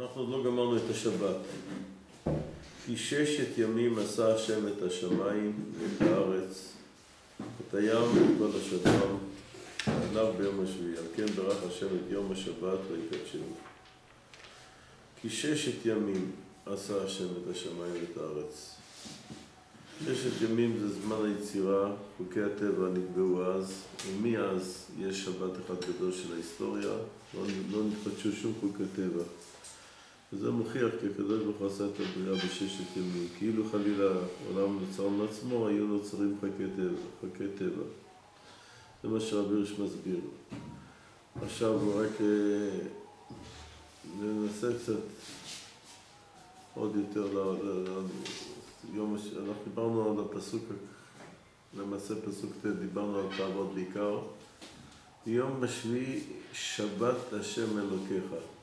אנחנו עוד לא גמרנו את השבת. כי ששת ימים עשה השם את השמיים ואת הארץ, את הים ואת כל השדם, עליו ביום השביעי. על כן ברך השם את יום השבת ויקדשנו. כי ששת ימים עשה השם את השמיים ואת הארץ. ששת ימים זה זמן היצירה, חוקי הטבע נקבעו אז, ומאז יש שבת אחד גדול של ההיסטוריה, לא, לא נתחדשו שום חוקי טבע. וזה מוכיח כי הקדוש ברוך הוא עשה את הבריאה בששת ימים. כאילו חלילה עולם נוצר מעצמו, היו נוצרים חוקי טבע. חוקי טבע. זה מה שרבי ראש מסביר. עכשיו רק אה, ננסה קצת עוד יותר יום, אנחנו דיברנו על הפסוק, למעשה פסוק ט', דיברנו על תעבוד בעיקר. יום השביעי שבת השם אלוקיך.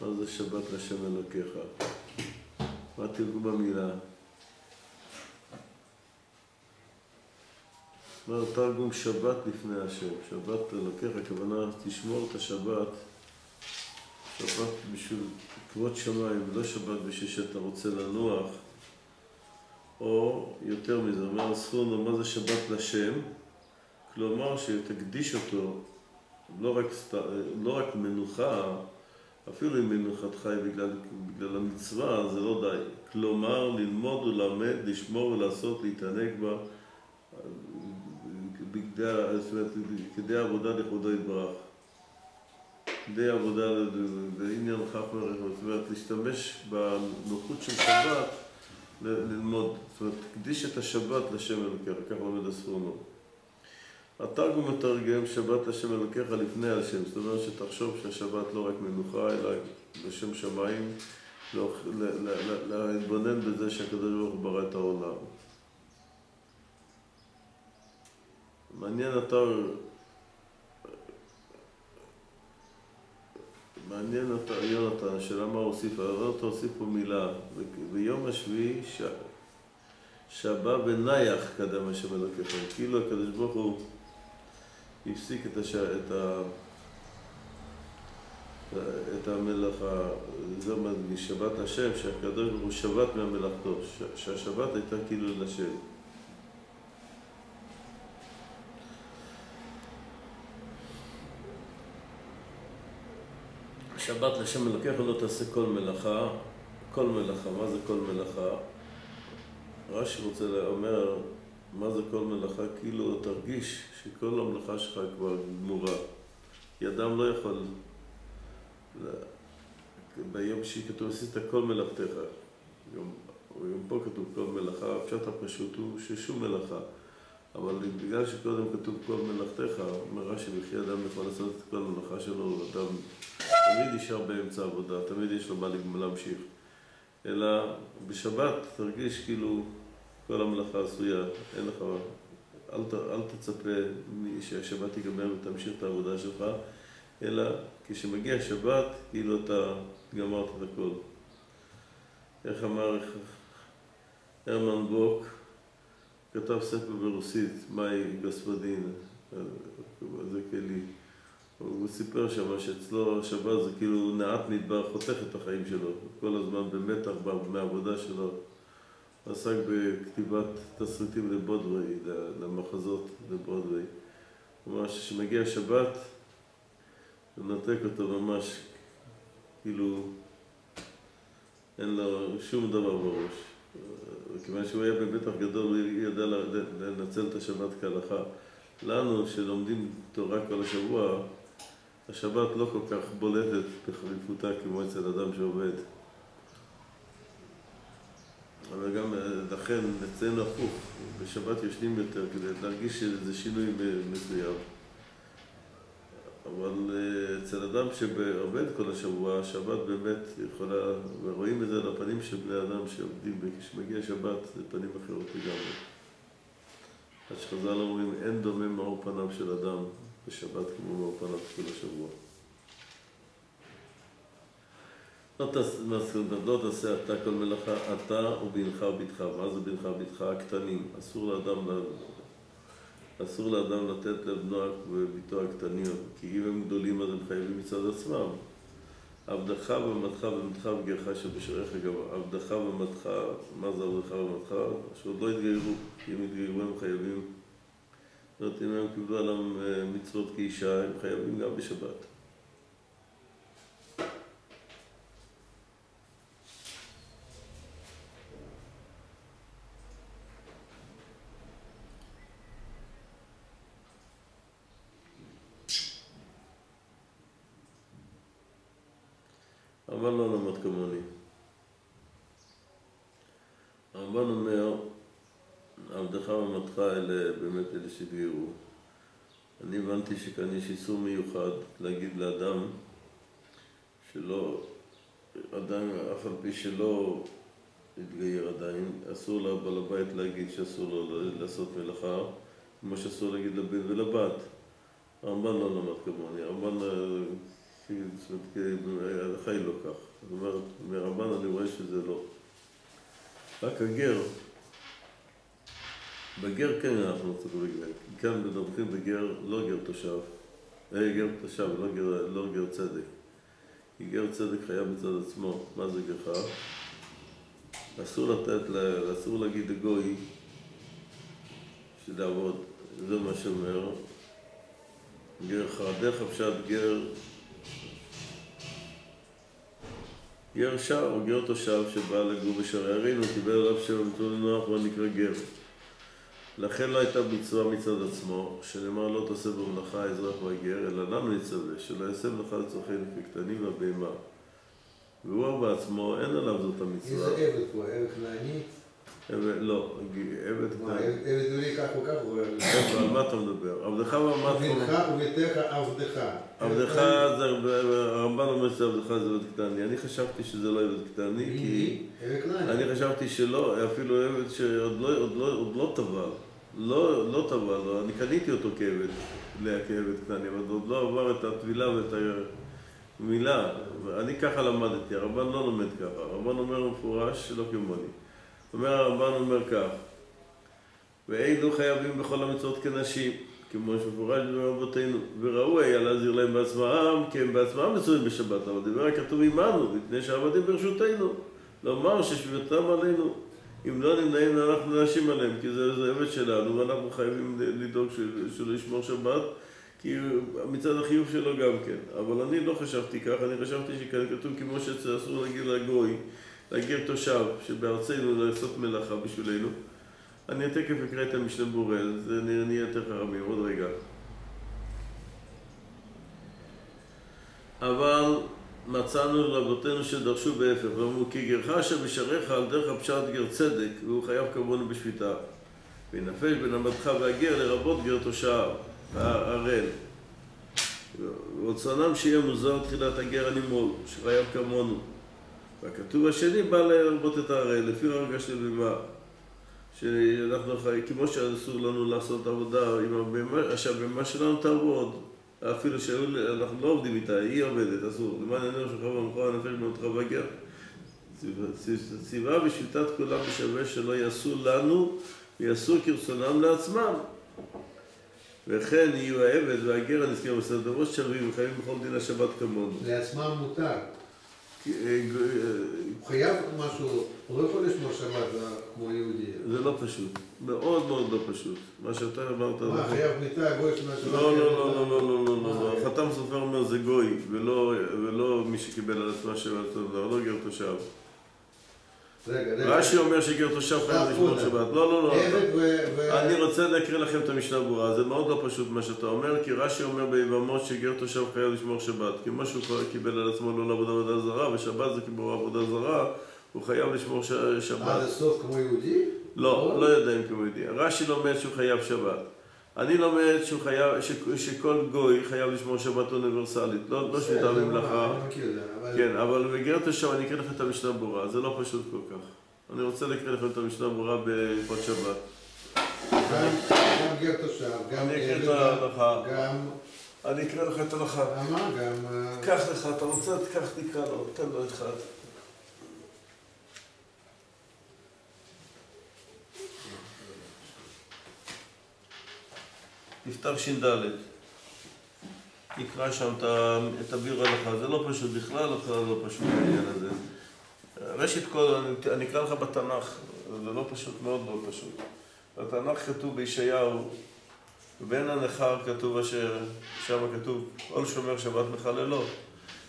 מה זה שבת השם אלוקיך? מה תרגום המילה? אומר תרגום שבת לפני השם, שבת אלוקיך, הכוונה תשמור את השבת, שבת בשביל כבוד שמיים, לא שבת בשביל שאתה רוצה לנוח, או יותר מזה, אומר אסור מה זה שבת לשם, כלומר שתקדיש אותו לא רק, לא רק מנוחה, אפילו אם מנוחת חי בגלל, בגלל המצווה, זה לא די. כלומר, ללמוד ולמד, לשמור ולעשות, להתענג בה, בגדי, זאת אומרת, כדי עבודה לכבודו יתברך. כדי עבודה בעניין חכמר, זאת אומרת, להשתמש בנוחות של שבת, ללמוד. זאת אומרת, תקדיש את השבת לשם אלוקיך, ככה לומד הספורנו. התרגום מתרגם שבת השם אלוקיך לפני השם, זאת אומרת שתחשוב שהשבת לא רק מנוחה אלא לשם שמיים, להתבונן בזה שהקדוש ברוך הוא ברא את העולם. מעניין אתה, מעניין אתה, יונתן, השאלה מה הוסיף, אתה הוסיף פה מילה, ביום השביעי. שבא ונייח קדם השם אלוקיך, כאילו הקדוש ברוך הוא הפסיק את, הש... את, ה... את המלאכה, זה מדגיש, שבת השם, שהקדוש ברוך הוא שבת מהמלאכתו, שהשבת הייתה כאילו לשם. שבת לשם אלוקיך לא תעשה כל מלאכה, כל מלאכה, מה זה כל מלאכה? רש"י רוצה לומר מה זה כל מלאכה? כאילו תרגיש שכל המלאכה שלך כבר גמורה. כי אדם לא יכול... ביום שכתוב עשית כל מלאכתך. יום, יום פה כתוב כל מלאכה, הפשט הפשוט הוא ששום מלאכה. אבל בגלל שקודם כתוב כל מלאכתך, אומר רש"י, וכי אדם יכול לעשות את כל המלאכה שלו, אדם תמיד נשאר באמצע העבודה, תמיד יש לו מה להמשיך. אלא בשבת תרגיש כאילו כל המלאכה עשויה, אין לך, אל, ת, אל תצפה שהשבת תיגמר ותמשיך את העבודה שלך, אלא כשמגיע שבת, כאילו אתה גמרת את הכל. איך אמר הרמן בוק, כתב ספר ברוסית, מאי גספדין, זה כלי. הוא סיפר שם שאצלו השבת זה כאילו נעת מדבר חותך את החיים שלו, כל הזמן במתח מהעבודה שלו. עסק בכתיבת תסריטים לבודווי, למחזות לבודווי. ממש כשמגיע שבת, לנתק אותו ממש, כאילו אין לו שום דבר בראש. כיוון שהוא היה במתח גדול, הוא ידע לנצל את השבת כהלכה. לנו, שלומדים תורה כל השבוע, השבת לא כל כך בולטת בחריפותה כמו אצל אדם שעובד. אבל גם אה, לכן אצלנו הפוך, בשבת ישנים יותר כדי להרגיש שזה שינוי מסוים. אבל אה, אצל אדם שעובד כל השבוע, שבת באמת יכולה, ורואים את זה על הפנים של בני אדם שעובדים, וכשמגיע שבת זה פנים אחרות לגמרי. עד שחז"ל אומרים, אין דומה מאור פניו של אדם בשבת כמו מאור פניו כל השבוע. לא לא תעשה אתה כל מלאכה, אתה ובנך ובתך. מה זה בנך ובתך? הקטנים. אסור לאדם, אסור לאדם לתת לבנו ובתו הקטנים, כי אם הם גדולים אז הם חייבים מצד עצמם. עבדך ומתך ומתך וגרך שבשעריך גם עבדך ומתך, מה זה עבדך ומתך? שעוד לא התגיירו, כי אם התגיירו הם חייבים. זאת אומרת, אם הם קיבלו עליהם אה, מצוות כאישה, הם חייבים גם בשבת. הרמב"ן לא למד כמוני. הרמב"ן אומר, עבדך ומתך אלה אלה שהתגיירו. אני הבנתי שכאן יש איסור מיוחד להגיד לאדם שלא, עדיין, אף על פי שלא התגייר עדיין, אסור לבעל הבית להגיד שאסור לו לעשות מלאכה, כמו שאסור להגיד לבן ולבת. הרמב"ן לא למד כמוני, הרמב"ן ההלכה היא לא כך. זאת אומרת, מרבן אני רואה שזה לא. רק הגר, בגר כן אנחנו צריכים לגבי. כאן מדווחים בגר, לא גר תושב, אה, גר תושב, לא גר, לא גר צדק. כי גר צדק חייב מצד עצמו. מה זה גרך? אסור לתת, אסור להגיד לגוי שלעבוד. זה מה שאומר. גר חרדך פשט גר גר שר או גר תושב שבא לגור בשערי ערינו, קיבל עליו שם מצווה לנוח ונקרא גר. לכן לא הייתה מצווה מצד עצמו, שנאמר לא תעשה במלאכה האזרח והגר, אלא לנו יצווה, שלא יעשה מלאכה לצורכי לפי קטנים והבהמה. והוא בעצמו, אין עליו זאת המצווה. איזה עבד פה, עבד כנעני? לא, עבד כנעני. עבד דורי כך וכך הוא... על מה אתה מדבר? עבדך ועמד עבדך וביתך עבדך. עבדך זה, הרמב"ן אומר שזה עבדך זה עבד קטני. אני חשבתי שזה לא עבד קטני, כי... אני חשבתי שלא, אפילו עבד שעוד לא, לא, לא. לא, לא טבל, אני קניתי אותו כעבד, כעבד קטני, אבל עוד לא עבר את הטבילה ואת המילה. אני ככה למדתי, הרמב"ן לא לומד ככה. הרמב"ן אומר מפורש שלא כמוני. אומר הרמב"ן אומר כך, ואילו חייבים בכל המצוות כנשים, כמו שמפורש בדבר אבותינו, וראו היה להזהיר להם בעצמם, כי הם בעצמם מצויים בשבת, אבל דבר הכתוב עמנו, מפני שהעבדים ברשותנו, לומר ששבתם עלינו, אם לא נמנעים אנחנו נשים עליהם, כי זה, עבד שלנו, ואנחנו חייבים לדאוג שלא ישמור שבת, כי מצד החיוב שלו גם כן. אבל אני לא חשבתי ככה, אני חשבתי שכאן כתוב כמו שאסור להגיד לגוי, להגר תושב שבארצנו לעשות מלאכה בשבילנו. אני תכף אקרא את המשנה ברורה, זה נהיה יותר חרמים, עוד רגע. אבל מצאנו לרבותינו שדרשו בהפך, ואמרו כי גרך אשר בשעריך על דרך הפשט גר צדק, והוא חייב כמונו בשפיטה. וינפש בין עמדך והגר לרבות גר תושב, הערל. ורצונם שיהיה מוזר תחילת הגר הנמרוד, שחייב כמונו. והכתוב השני בא לרבות את הערל, לפי הרגע של בימה. שאנחנו כמו שאסור לנו לעשות עבודה הבהמה, שהבהמה שלנו תעבוד, אפילו שאנחנו לא עובדים איתה, היא עובדת, אסור. למען עינינו שלך במקור הנפש במותך והגר. ציווה בשביתת כולם בשווה שלא יעשו לנו ויעשו כרצונם לעצמם. וכן יהיו העבד והגר הנזכר בסדרות שווים וחיים בכל דין השבת כמונו. לעצמם מותר. הוא חייב משהו, הוא לא יכול לשמור שבת כמו יהודי. זה לא פשוט, מאוד מאוד לא פשוט. מה שאתה אמרת... מה, חייב מיטה, גוי שמה שבת? לא, לא, לא, לא, לא, לא, לא, לא. חתם סופר אומר זה גוי, ולא מי שקיבל על עצמה שבת, לא גר תושב. רש"י אומר שגר תושב חייב לשמור שבת. לא, לא, לא. אני רוצה להקריא לכם את המשנה ברורה. זה מאוד לא פשוט מה שאתה אומר, כי רש"י אומר ביבמות שגר תושב חייב לשמור שבת. כי מה שהוא קיבל על עצמו לא לעבוד עבודה זרה, ושבת זה כמו עבודה זרה, הוא חייב לשמור שבת. עד הסוף כמו יהודי? לא, לא יודע אם כמו יהודי. רש"י לומד שהוא חייב שבת. אני לומד שהוא חייב, שכל גוי חייב לשמור שבת אוניברסלית, לא, לא שביתה ממלאכה. כן, אבל בגר תושב, אני אקריא לך את המשנה ברורה, זה לא פשוט כל כך. אני רוצה להקריא לכם את המשנה ברורה בהלכות שבת. גם גר תושב, גם... אני אקריא את ההלכה. גם... אני אקריא לך את ההלכה. למה? גם... קח לך, אתה רוצה, תקח, תקרא לו, תן לו אחד. תפתח ש"ד. נקרא שם את הבירה לך, זה לא פשוט בכלל, בכלל לא פשוט העניין הזה. ראשית כל, אני אקרא לך בתנ"ך, זה לא פשוט, מאוד מאוד פשוט. בתנ"ך כתוב בישעיהו, ובין הנכר כתוב אשר, שם כתוב, כל שומר שבת מחללו.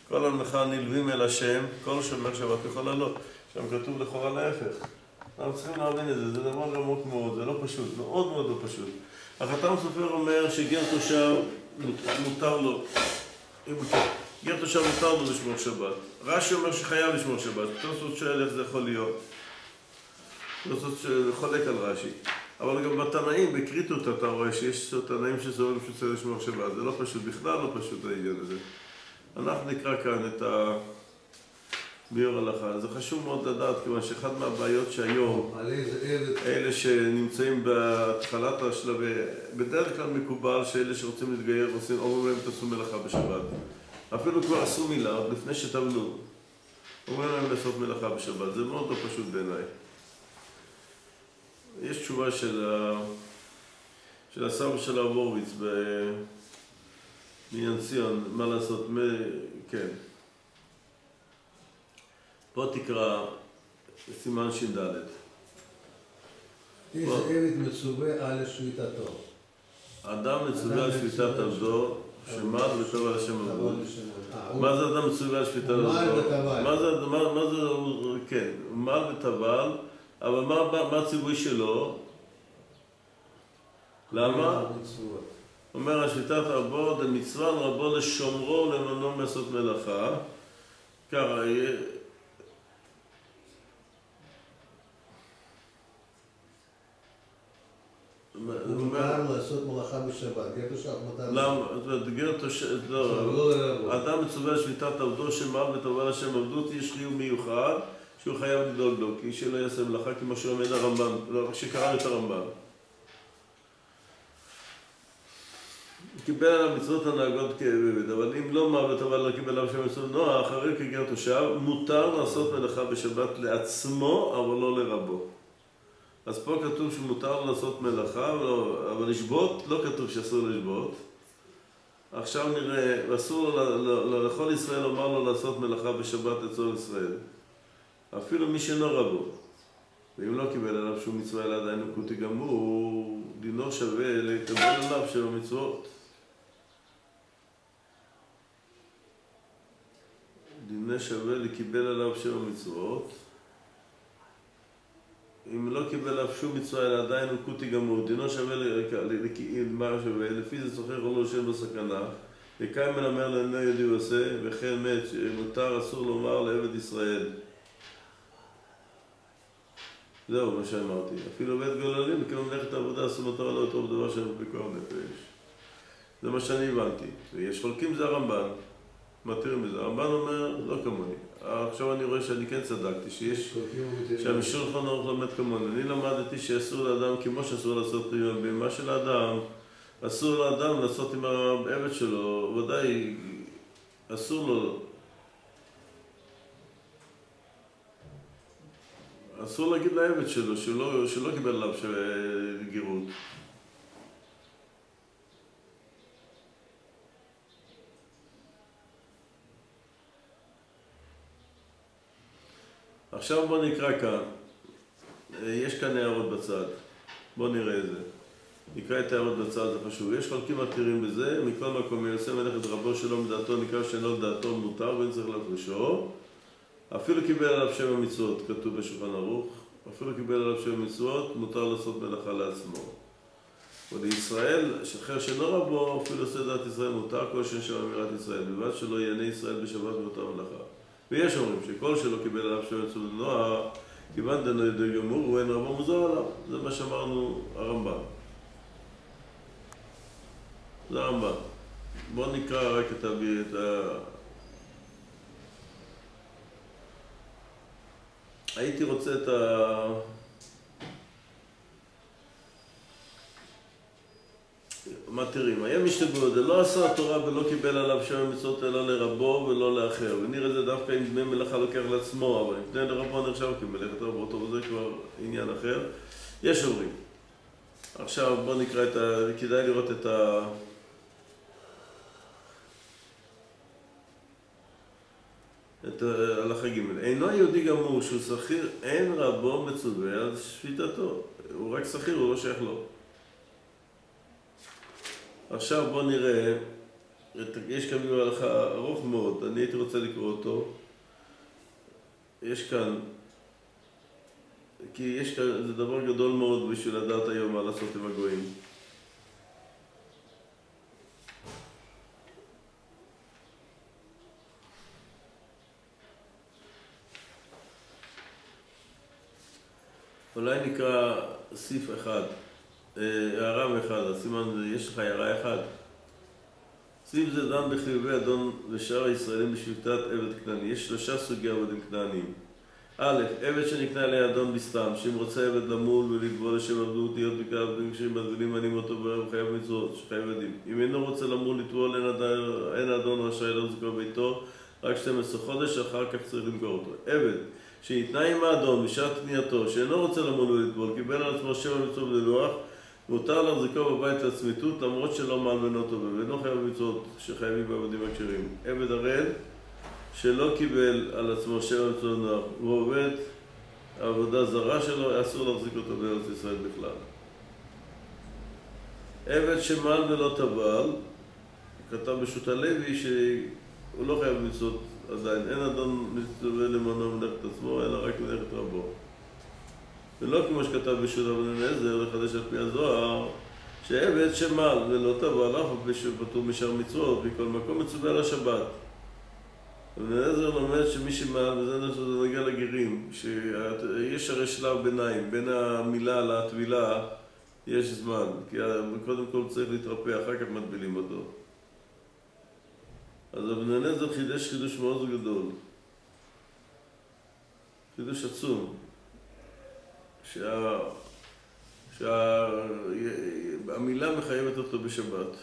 כל המלאכה נלווים אל השם, כל שומר שבת מחללו. שם כתוב לכאורה להפך. אנחנו צריכים להבין את זה, זה דבר עמוק מאוד, זה לא פשוט, מאוד מאוד לא פשוט. החתם סופר אומר שגר תושב מותר לו, גר תושב מותר לו לשמור שבת. רש"י אומר שחייב לשמור שבת. תוספות שואל איך זה יכול להיות. תוספות שחולק על רש"י. אבל גם בתנאים, בכריתות אתה רואה שיש תנאים שסוברים שצריך לשמור שבת. זה לא פשוט, בכלל לא פשוט העניין הזה. אנחנו נקרא כאן את ה... ביור הלכה. זה חשוב מאוד לדעת, כיוון שאחת מהבעיות שהיום, אלה שנמצאים בהתחלת השלבי, בדרך כלל מקובל שאלה שרוצים להתגייר עושים, אומרים להם תעשו מלאכה בשבת. אפילו כבר עשו מילה, עוד לפני שטבלו. אומרים להם לעשות מלאכה בשבת. זה מאוד לא פשוט בעיניי. יש תשובה של, ה... של הסבא של הרב הורוביץ בעניין ציון, מה לעשות, מ... כן. פה תקרא סימן ש"ד. איש עבד מצווה על שביתתו. אדם מצווה על שביתת עבדו, שמר וטוב על השם עבדו. מה זה אדם מצווה על שביתת עבדו? מה זה, מה זה, כן, מר וטבל, אבל מה הציווי שלו? למה? אומר השביתת רבו דמצווה רבו לשומרו ולמנו מעשות מלאכה. ככה, לעשות מלאכה בשבת, תושב מותר. למה? תושב, לא, אדם מצווה שביתת עבדו שמר וטובה לשם עבדות, יש חיוב מיוחד שהוא חייב לדאוג לו, כי שלא יעשה מלאכה כמו שאומר הרמב"ם, לא, שקראנו את הרמב"ם. קיבל עליו מצוות הנהגות כעבד, אבל אם לא מוות אבל לא קיבל עליו שם מצוות נוח, אחרי כגר תושב, מותר לעשות מלאכה בשבת לעצמו, אבל לא לרבו. אז פה כתוב שמותר לעשות מלאכה, אבל לשבות לא כתוב שאסור לשבות. עכשיו נראה, אסור לכל ישראל לומר לו לעשות מלאכה בשבת אצל ישראל. אפילו מי שאינו רבו. ואם לא קיבל עליו שום מצווה אלא עדיין כותי גמור, דינו שווה לקבל עליו של המצוות. דינו שווה לקיבל עליו של המצוות. אם לא קיבל אף שום מצווה אלא עדיין הוא כותי גמור, דינו שווה למה שווה, לפי זה שוכר או לא יושב בסכנה, וקיים מלמר לעיני יהודי ועושה, וכן מת, מותר אסור לומר לעבד ישראל. זהו מה שאמרתי. אפילו בית גוללים, כאילו מלאכת העבודה אסור מותר לא יותר בדבר שאין בפיקוח נפש. זה מה שאני הבנתי. ויש חולקים זה הרמב"ן. מתירים בזה. הרמב"ן אומר, לא כמוני. עכשיו אני רואה שאני כן צדקתי, שיש, שהמשול חנוך לא לומד כמוני. אני למדתי שאסור לאדם, כמו שאסור לעשות עם הבהמה של האדם, אסור לאדם לעשות עם העבד שלו, ודאי אסור לו. אסור להגיד לעבד שלו שלא, שלא קיבל עליו גירות. עכשיו בוא נקרא כאן. יש כאן הערות בצד. בוא נראה את זה. נקרא את הערות בצד, זה חשוב. יש חלקים עתירים בזה, מכל מקום יעשה מלאכת רבו שלא מדעתו, נקרא שאינו לדעתו מותר ואין צריך להפרישו. אפילו קיבל עליו שבע מצוות, כתוב בשולחן ערוך. אפילו קיבל עליו שבע מצוות, מותר לעשות מלאכה לעצמו. ולישראל, אחר שאינו רבו, אפילו עושה דעת ישראל מותר, כל שם שם אמירת ישראל, בלבד שלא יענה ישראל בשבת ואותה מלאכה. ויש אומרים שכל שלא קיבל עליו שם מצוות נוח, כיוון דנו ידי גמור, ואין רבו מוזר עליו. זה מה שאמרנו הרמב"ם. זה הרמב"ם. בואו נקרא רק את ה... הייתי רוצה את ה... מתירים. היה מי לא עשה התורה ולא קיבל עליו שם המצוות אלא לרבו ולא לאחר. ונראה זה דווקא אם דמי מלאכה לוקח לעצמו, אבל אם פני לרבו נחשב כמלאכת רבו, טוב, זה כבר עניין אחר. יש אומרים. עכשיו בואו נקרא את ה... כדאי לראות את ה... את אה, הלכה ג' אינו יהודי גמור שהוא שכיר, אין רבו מצווה על שפיטתו. הוא רק שכיר, הוא לא שייך לו. עכשיו בואו נראה, יש כאן הלכה ארוך מאוד, אני הייתי רוצה לקרוא אותו. יש כאן, כי יש כאן, זה דבר גדול מאוד בשביל לדעת היום מה לעשות עם הגויים. אולי נקרא סעיף אחד, הערה מאחד, סימן, יש לך הערה אחד. סעיף זה דן בחיובי אדון ושאר הישראלים בשביתת עבד כנעני. יש שלושה סוגי עבדים כנעניים. א', עבד שנקנה לידון בסתם, שאם רוצה עבד למול ולטבול לשם עבדות, להיות בקהל עבדים כשהם מזמינים מנים אותו בערב חייב מצוות, שחייב עדים. אם אינו רוצה למול לטבול, אין אד- אין האדון רשאי להחזיק בביתו, רק 12 חודש, אחר כך צריך למכור אותו. עבד שניתנה עם האדון בשעת קנייתו, שאינו רוצה למול ולטבול, קיבל על עצמו שבע מצוות בלוח, מותר להחזיקו בבית לצמיתות, למרות שלא מעלמנו אותו, ואינו חייב במצוות שחייבים בעבדים הכשרים. עבד ערל שלא קיבל על עצמו שבע מצוות נוח, הוא עובד זרה שלו, אסור להחזיק אותו בארץ ישראל בכלל. עבד שמעל ולא טבל, כתב בשו"ת הלוי שהוא לא חייב מצוות עדיין, אין אדון מצווה למונו מלאכת עצמו, אלא רק מלאכת רבו. ולא כמו שכתב בשו"ת אבן אליעזר, לחדש על פי הזוהר, שעבד שמעל ולא טבל, אף על פי שהוא פטור משאר מצוות, מכל מקום מצווה על השבת. אבן אליעזר לומד שמי שמעל, וזה נוגע לגרים, שיש הרי שלב ביניים, בין המילה לטבילה יש זמן, כי קודם כל צריך להתרפא, אחר כך מטבילים אותו. אז אבן אליעזר חידש חידוש מאוד גדול, חידוש עצום, שה... שהמילה מחייבת אותו בשבת.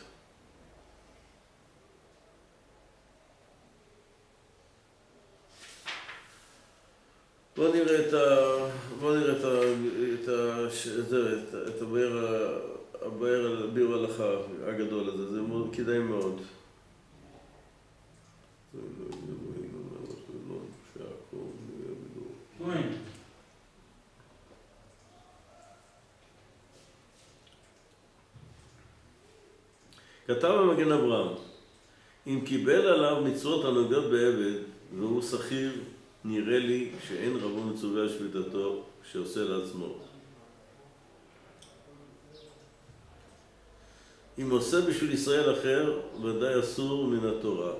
בוא נראה את ה... בוא נראה את ה... את ה... את, את הבאר, ה- הבאר, ביור ההלכה הגדול הזה, זה מאוד, כדאי מאוד. כתב המגן אברהם, אם קיבל עליו מצוות הנוגעות בעבד, והוא שכיר, נראה לי שאין רבו מצווה על שביתתו שעושה לעצמו. אם עושה בשביל ישראל אחר, ודאי אסור מן התורה.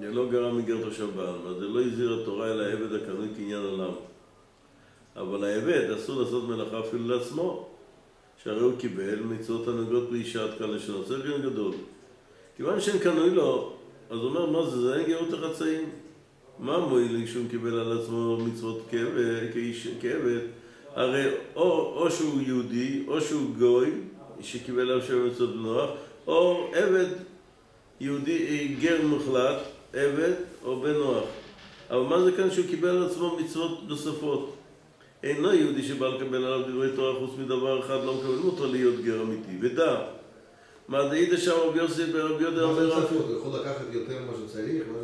זה לא גרם מגרתו שבן, אז זה לא הזהיר התורה אלא העבד הקנוי קניין עולם. אבל העבד אסור לעשות מלאכה אפילו לעצמו, שהרי הוא קיבל מצוות הנוגעות באישה עד כאן לשונות. זה דיון גדול. כיוון שאין קנוי לו, אז הוא אומר, מה זה, זה אין גאות לחצאים. מה מועיל לי שהוא קיבל על עצמו מצוות כעבד? הרי או, או שהוא יהודי, או שהוא גוי, שקיבל עליו שבע מצוות בנוח, או עבד יהודי, גר מוחלט, עבד או בן נוח. אבל מה זה כאן שהוא קיבל על עצמו מצוות נוספות? אינו יהודי שבא לקבל עליו דברי תורה חוץ מדבר אחד, לא מקבלים אותו להיות גר אמיתי. ודע, מה דעידא שם רבי יוסי ורבי יהודה מה זה אומר, נוספות? הוא יכול לקחת יותר ממה שצריך? מה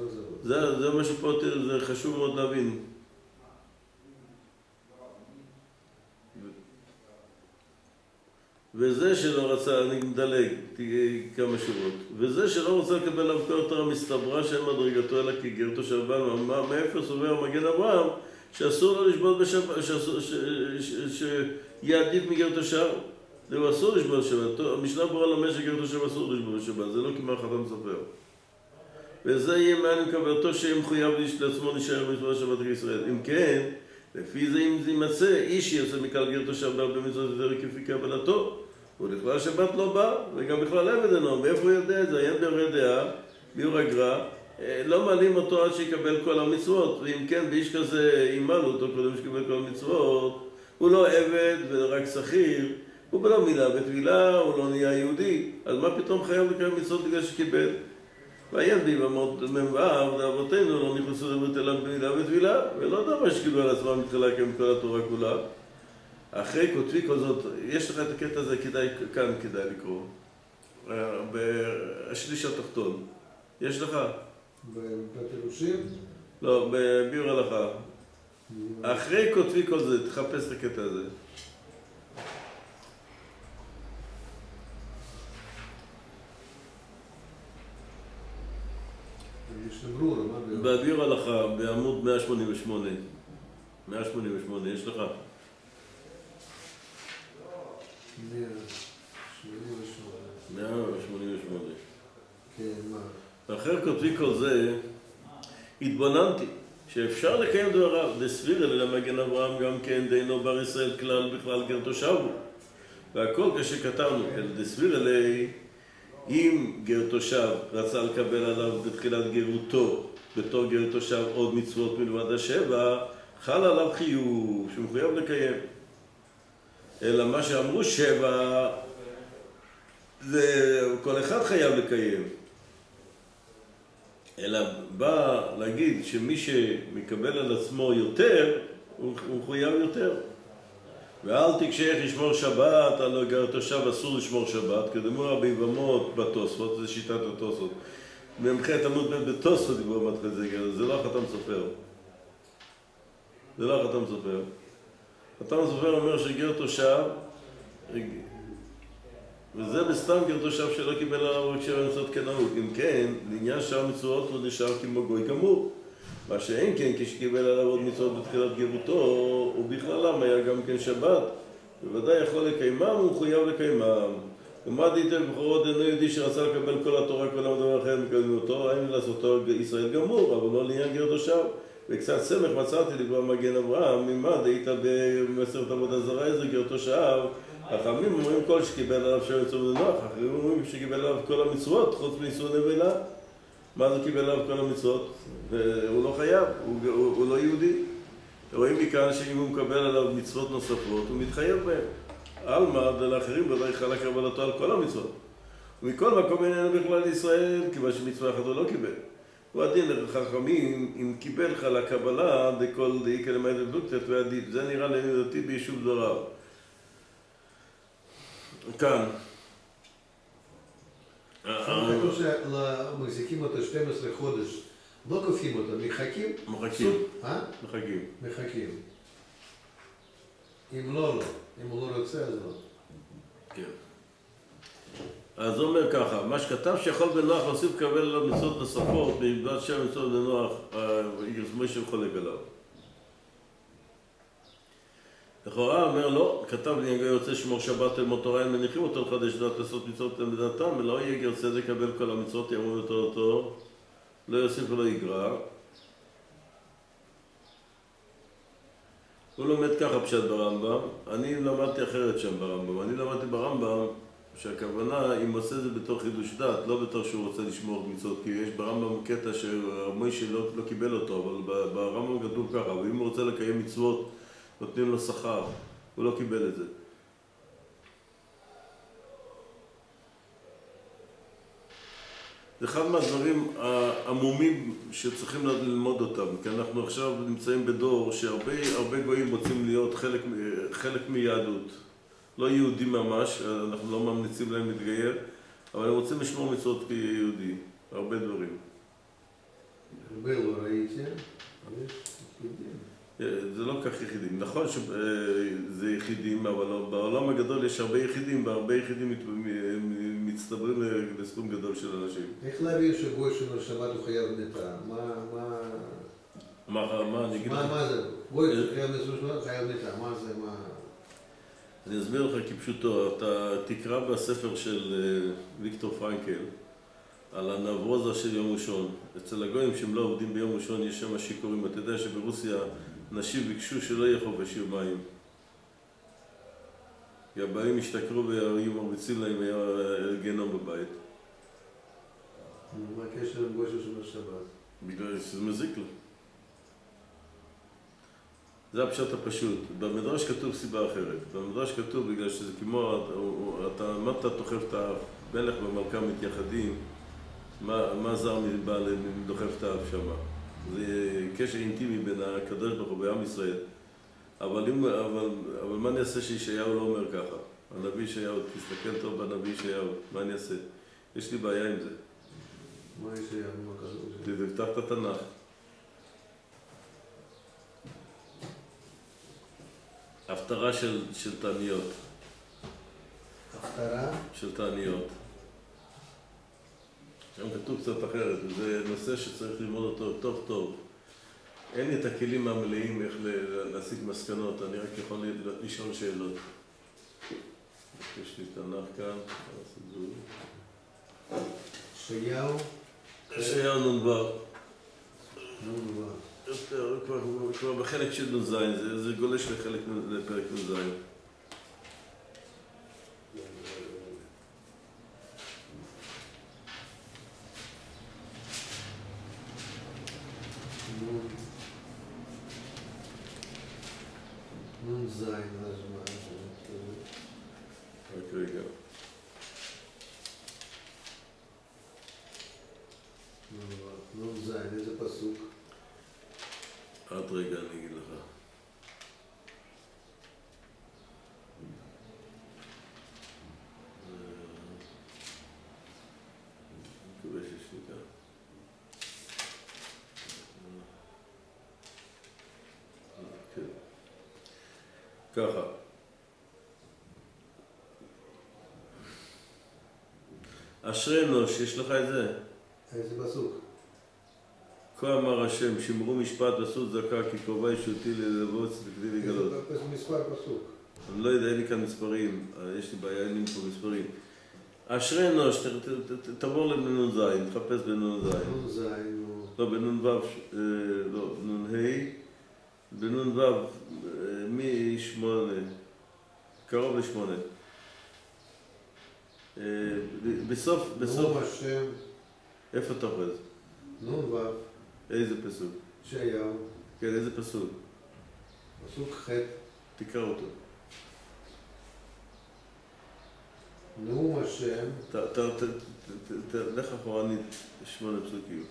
זה מה שפה, זה חשוב מאוד להבין. וזה שלא רצה, אני מדלג כמה שורות, וזה שלא רוצה לקבל עליו כל התורה מסתברה שאין מדרגתו אלא כגר תושב בנו, מה- מאיפה סובר מגן אברהם שאסור לו לשבות בשבת, שיהיה עדיף מגר תושב? זהו אסור לשבות בשבת, המשנה ברורה לומד שגר תושב אסור לשבות בשבת, זה לא כמו החתם סופר. וזה יהיה מעניין קבלתו שיהיה מחויב לעצמו להישאר במצוות שבת ישראל. אם כן, לפי זה אם זה יימצא, איש שיעשה מקל גר תושב בהרבה מצוות יותר כפי קבלתו, ולכלל שבת לא בא, וגם בכלל עבד אינו, מאיפה הוא יודע את זה? עיין ביורי דעה, ביור הגר"א, אה, לא מעלים אותו עד שיקבל כל המצוות, ואם כן, באיש כזה ימלו אותו קודם שקיבל כל המצוות, הוא לא עבד ורק שכיר, הוא בלא מילה בטבילה, הוא לא נהיה יהודי, אז מה פתאום חייב לקיים מצוות בגלל שקיבל? ועיין ביבמות מ"ו, ואבותינו לא נכנסו לברית אלא במילה וטבילה, ולא דבר שקיבלו על עצמם מתחילה לקיים כל התורה כולה. אחרי כותבי כל זאת, יש לך את הקטע הזה, כדאי, כאן כדאי לקרוא. אה, בשליש התחתון. יש לך? בפירושים? לא, בביור הלכה. אחרי כותבי כל זה, תחפש את הקטע הזה. בביור הלכה, בעמוד 188. 188, יש לך? 188. 188. כן, מה? ואחרי כותבי כל זה, התבוננתי שאפשר לקיים דבריו, דסביר אלה למגן אברהם גם כן דיינו בר ישראל כלל בכלל גר תושב הוא. והכל כשכתבנו, אל דסביר אלי, אם גר תושב רצה לקבל עליו בתחילת גרותו, בתור גר תושב עוד מצוות מלבד השבע, חל עליו חיוב שהוא מחויב לקיים. אלא מה שאמרו שבע, זה כל אחד חייב לקיים. אלא בא להגיד שמי שמקבל על עצמו יותר, הוא מחויב יותר. ואל תקשך לשמור שבת, הלא גר תושב אסור לשמור שבת, כדמו רבי יבמות בתוספות, זה שיטת התוספות. מ"ח עמוד ב' בתוספות דיברו מתחיל זה זה לא החתם סופר. זה לא החתם סופר. החתם סופר אומר שגר תושב, וזה בסתם גר תושב שלא קיבל עליו רק שבע מצוות כנהוג. אם כן, לעניין שאר מצוות הוא נשאר כמו גוי גמור. מה שאין כן, כשקיבל עליו עוד מצוות בתחילת גרותו, ובכללם היה גם כן שבת. בוודאי יכול לקיימם ומחויב לקיימם. ומה דהיתר בכורות אינו יהודי שרצה לקבל כל התורה, כל דבר אחר מקבלים אותו, אין לעשותו ישראל גמור, אבל לא לעניין גר תושב. וקצת סמך מצאתי לקבוע מגן אברהם, ממה דהית במסרת עבודה זרה, איזה גר תושב. חכמים אומרים כל שקיבל עליו שם מצוות ונוח, אחרים אומרים שקיבל עליו כל המצוות, חוץ מאיסור נבלה. מה זה קיבל עליו כל המצוות? והוא לא חייב, הוא, הוא, הוא לא יהודי. רואים מכאן שאם הוא מקבל עליו מצוות נוספות, הוא מתחייב בהן. עלמא דלאחרים ודאי חלה קבלתו על כל המצוות. ומכל מקום איננו בכלל ישראל, כיוון שמצווה אחת הוא לא קיבל. הוא הדין לחכמים, אם קיבל חלה קבלה, דכל דאיקה למעט דוקטת ועדיף. זה נראה לדעתי ביישוב דבריו. כאן. שם כתוב שמחזיקים אותו 12 חודש, לא כופים אותו, מחכים? מחכים. אה? מחכים. מחכים. אם לא, לא. אם הוא לא רוצה, אז לא. כן. אז הוא אומר ככה, מה שכתב שיכול בנוח להוסיף לקבל עליו מצוות נוספות, מלבד שם מצוות בנוח, משה חולק עליו. לכאורה אומר לא, כתב לי הגוי רוצה לשמור שבת אל מותורה, הם מניחים אותו לחדש דת לעשות מצוות למדתם, ולא יהיה גר צדק לקבל כל המצוות, יאמרו בתורתו, לא יוסיף ולא יגרע. הוא לומד ככה פשט ברמב"ם, אני למדתי אחרת שם ברמב"ם, אני למדתי ברמב"ם שהכוונה, אם עושה את זה בתור חידוש דת, לא בתור שהוא רוצה לשמור מצוות, כי יש ברמב"ם קטע שמוישה לא, לא קיבל אותו, אבל ברמב"ם כתוב ככה, ואם הוא רוצה לקיים מצוות נותנים לו שכר, הוא לא קיבל את זה. זה אחד מהדברים העמומים שצריכים ללמוד אותם, כי אנחנו עכשיו נמצאים בדור שהרבה גויים רוצים להיות חלק, חלק מיהדות. לא יהודים ממש, אנחנו לא ממליצים להם להתגייר, אבל הם רוצים לשמור מצוות כיהודי, הרבה דברים. הרבה אבל יש יהודים. זה לא כך יחידים. נכון שזה יחידים, אבל בעולם הגדול יש הרבה יחידים, והרבה יחידים מצטברים לסכום גדול של אנשים. איך להבין שגוי שלו שבת הוא חייב נטע? מה, מה... מה, מה, אני אגיד לך? מה, מה זה? חייב נטע, חייב נטע, מה זה, מה... אני אסביר לך כפשוטו, אתה תקרא בספר של ויקטור פרנקל על הנברוזה של יום ראשון. אצל הגויים שהם לא עובדים ביום ראשון יש שם שיכורים. אתה יודע שברוסיה נשים ביקשו שלא יהיה חופש יומיים. כי הבאים השתכרו והיו מרביצים להם, היה גיהנום בבית. מה הקשר עם גוי שבת? בגלל שזה מזיק לו. זה הפשט הפשוט. במדרש כתוב סיבה אחרת. במדרש כתוב בגלל שזה כמו, אתה, מה אתה דוחף את המלך והמלכה מתייחדים, מה, מה זר דוחף את האף שמה. זה קשר אינטימי בין הקדוש ברוך הוא בעם ישראל. אבל, אם, אבל, אבל מה אני אעשה שישעיהו לא אומר ככה? הנביא ישעיהו, תסתכל טוב בנביא ישעיהו, מה אני אעשה? יש לי בעיה עם זה. מה יש היה במקום? תפתח את התנ"ך. הפטרה של, של תעניות, הפטרה? של תעניות. שם כתוב קצת אחרת, וזה נושא שצריך ללמוד אותו טוב טוב. אין לי את הכלים המלאים איך ל- להסיק מסקנות, אני רק יכול לשאול שאלות. יש לי תנ"ך כאן. ישעיהו? ישעיהו נ"ו. נו, כבר, בחלק של נ"ז, זה, זה גולש לחלק, לפרק נ"ז. נו. נ"ז, אז מה? רק רגע. נו, נ"ז, איזה פסוק? עוד רגע אני אגיד לך. אני מקווה שיש לי כאן. כן. ככה. אשרי אנוש, יש לך את זה? איזה פסוק? כה אמר השם, שמרו משפט ועשו צדקה, כי קרובה ישותי ללבוא צדקתי לגלות. איזה מספר פסוק? אני לא יודע, אין לי כאן מספרים, אה, יש לי בעיה, אין לי פה מספרים. אשרי אנוש, תעבור לנ"ז, תחפש בנ"ז. נ"ז. לא, בנ"ו, אה, לא, נ"ה, בנ"ו, אה, משמונה, קרוב לשמונה. אה, בסוף, בסוף, נאום השם, איפה אתה אוחז? נ"ו, איזה פסוק? ישעיהו, כן, איזה פסוק? פסוק ח', תקרא אותו. נאום השם, לך אחורנית שמונה פסוקים.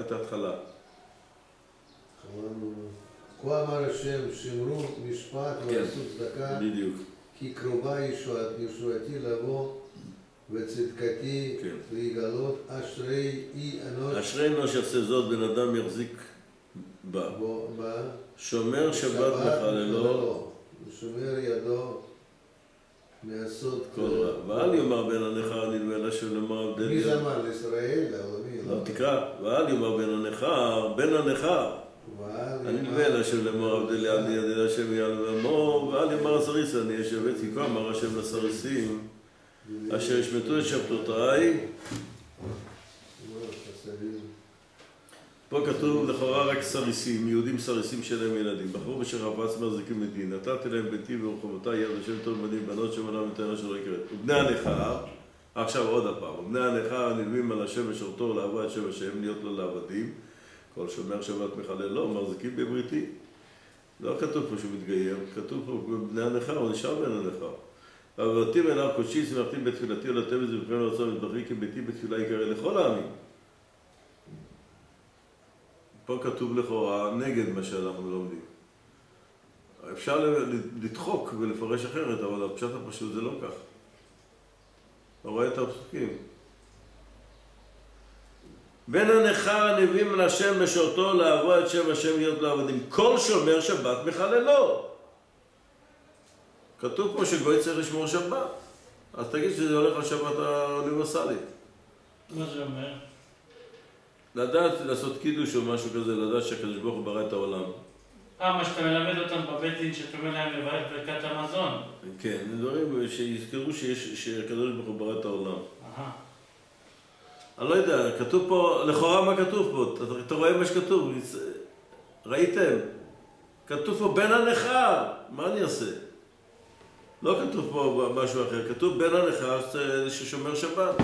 את ההתחלה. כה אמר השם, שמרו משפט כן. ועשו צדקה. כי קרובה ישועת, ישועתי לבוא, וצדקתי כן. להיגלות, אשרי אי אנוש אשרי אנוש יעשה זאת, בן אדם יחזיק בה. שומר שבת מחללו, ושומר ידו מעשות כל רע. ואל יאמר בן הנכר נדמה לה שלמר הבדל מי יד. זמר לישראל? או מי? לא, תקרא. ואל יאמר בן הנכר, בן הנכר. הנלווה לה שלמר הבדל יד ליד אל השם יעל ואמור, ואל יאמר הסריס אני אשבת כי כה אמר השם לסריסים, אשר ישמטו את שבתותיי. פה כתוב לכאורה רק סריסים, יהודים סריסים שלהם ילדים. בחרו בשם רבץ מחזיקים את דין, נתתי להם ביתי ורחובותיי יד השם טוב מדהים בנות שמנם ותאנה שלא יקרת. ובני הנכר, עכשיו עוד הפעם, ובני הנכר הנלווים על השם ושורתו לעבוד את שם השם, להיות לו לעבדים. כל שומר שבת מחללו, מחזיקים בבריתי. לא כתוב פה שהוא מתגייר, כתוב פה בני הנכר, הוא נשאר בן הנכר. ועבודתי בעיניו קודשי, שמחתי בתפילתי ולתת בזה ובכן רצון מזבחי כי ביתי בתפילה יקרא לכל העמים. פה כתוב לכאורה נגד מה שאנחנו לומדים. אפשר לדחוק ולפרש אחרת, אבל הפשט הפשוט זה לא כך. אתה רואה את הפסוקים. בן הנכר הנביאים מן השם משרתו לעבוד את שם השם להיות לעבדים. כל שומר שבת מחללו. כתוב פה שגוי צריך לשמור שבת. אז תגיד שזה הולך לשבת האוניברסלית. מה זה אומר? לדעת לעשות קידוש או משהו כזה, לדעת שהקדוש ברוך הוא ברא את העולם. אה, מה שאתה מלמד אותם בבית דין, שאתה אומר להם לברך ברכת המזון. כן, דברים שיזכרו שיש, שהקדוש ברוך הוא ברא את העולם. אהה. אני לא יודע, כתוב פה, לכאורה מה כתוב פה? אתה, אתה רואה מה שכתוב? ראיתם? כתוב פה בן הנכר, מה אני אעשה? לא כתוב פה משהו אחר, כתוב בן הנכר ששומר שבת.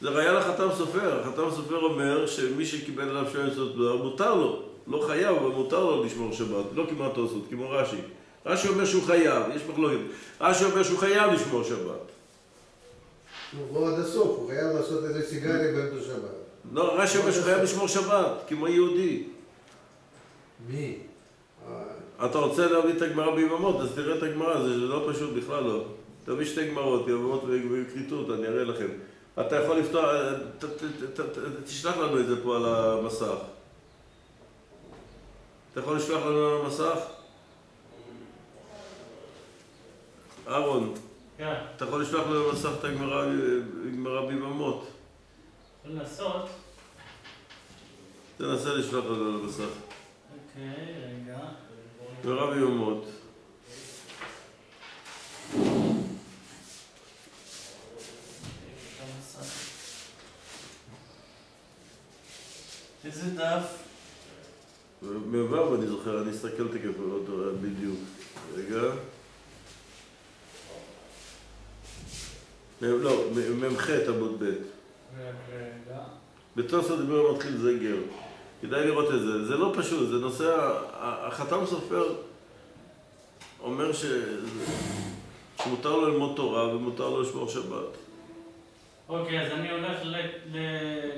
זה ראיה לחתם סופר, החתם סופר אומר שמי שקיבל עליו שם יסוד דבר, מותר לו, לא חייב, אבל מותר לו לשמור שבת, לא כמעט תוספות, כמו רש"י. רש"י אומר שהוא חייב, יש מחלוקת. רש"י אומר שהוא חייב לשמור שבת. נו, לא עד הסוף, הוא חייב לעשות איזה סיגריה באמצע שבת. לא, רש"י אומר שהוא חייב לשמור שבת, כמו יהודי. מי? אה, אתה רוצה להביא את הגמרא ביממות, אז תראה את הגמרא, זה לא פשוט בכלל לא. תביא שתי גמרות, יבמות וכריתות, אני אראה לכם. אתה יכול לפתוח, ת- תשלח לנו את זה פה על המסך. אתה יכול לשלוח לנו על המסך? אהרון, אתה יכול לשלוח על המסך את הגמרא גמרא ביבמות. יכול לעשות. תנסה לשלוח על המסך. אוקיי, רגע. גמרא ביבמות. איזה דף? מ"ו אני זוכר, אני אסתכל תכף בדיוק. רגע. לא, מ"ח עמוד ב'. רגע. בתוספות דיבר מתחיל זגר. כדאי לראות את זה. זה לא פשוט, זה נושא... החתם סופר אומר ש... שמותר לו ללמוד תורה ומותר לו לשמור שבת. אוקיי, אז אני הולך ל...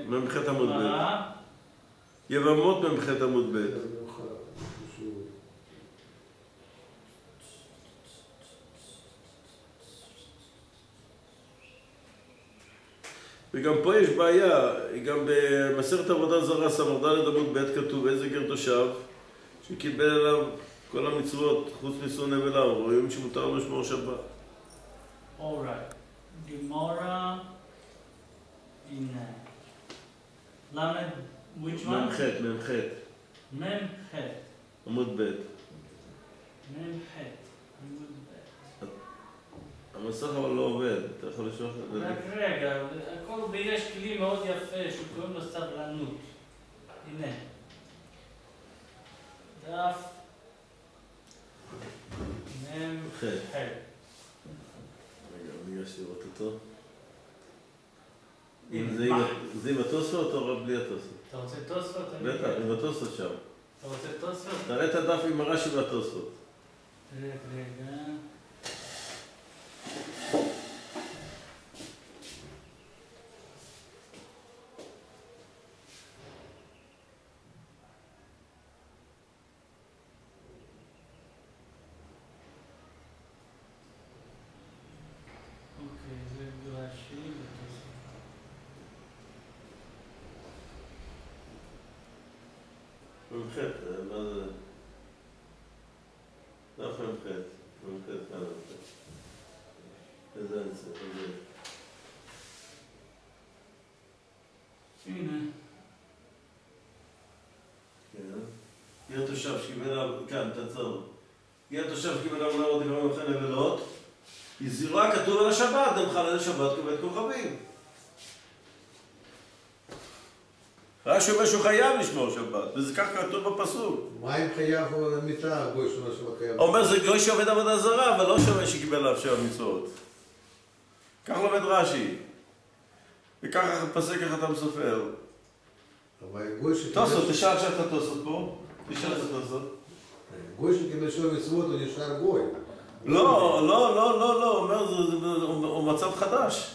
מ"ח עמוד ב'. יבמות מ"ח עמוד ב'. וגם פה יש בעיה, גם במסכת עבודה זרה, סמ"ד עמוד ב' כתוב איזה גר תושב שקיבל עליו כל המצוות חוץ מסון נבלה, רואים שמותר לו לשמור שבת. אורייט. גמורה. הנה. למד, which one? מ"ח, מ"ח, מ"ח. עמוד ב'. מ"ח. עמוד. המסך אבל לא עובד, אתה יכול לשלוח את זה? רק רגע, הכל ויש כלי מאוד יפה שקוראים לו סבלנות. הנה. דף מ"ח. מ"ח. רגע, אני ניגש לראות אותו. הנה, זה? עם- התוספות או בלי התוספות? אתה רוצה תוספות? בטח, עם התוספות שם. אתה רוצה תוספות? תראה את הדף עם הרש"י והתוספות. רגע, רגע. אוקיי, זה רש"י ותוספות. מ"ח, אה, מה זה? דף מ"ח. מ"ח כאן מ"ח. איזה צריך? איזה... הנה. כן. יהיה תושב שקיבל כאן, תעצור. יהיה תושב שקיבל עליו לעבוד דברי מלכי נבלות, יזירה כתוב על השבת, חל על השבת כבית כוכבים. רש"י אומר שהוא חייב לשמור שבת, וזה כך כתוב בפסוק. מה אם חייב מיטה, גוי שלו שלא חייב? אומר זה גוי שעובד עבודה זרה, אבל לא שווה שקיבל עליו שבע מצוות. כך לומד רש"י. וככה פסק החתם סופר. אבל גוי שקיבל... תוספות, תשאל עכשיו את התוספות פה. תשאל את התוספות. גוי שקיבל שבע מצוות הוא נשאר גוי. לא, לא, לא, לא, לא, אומר, הוא מצב חדש.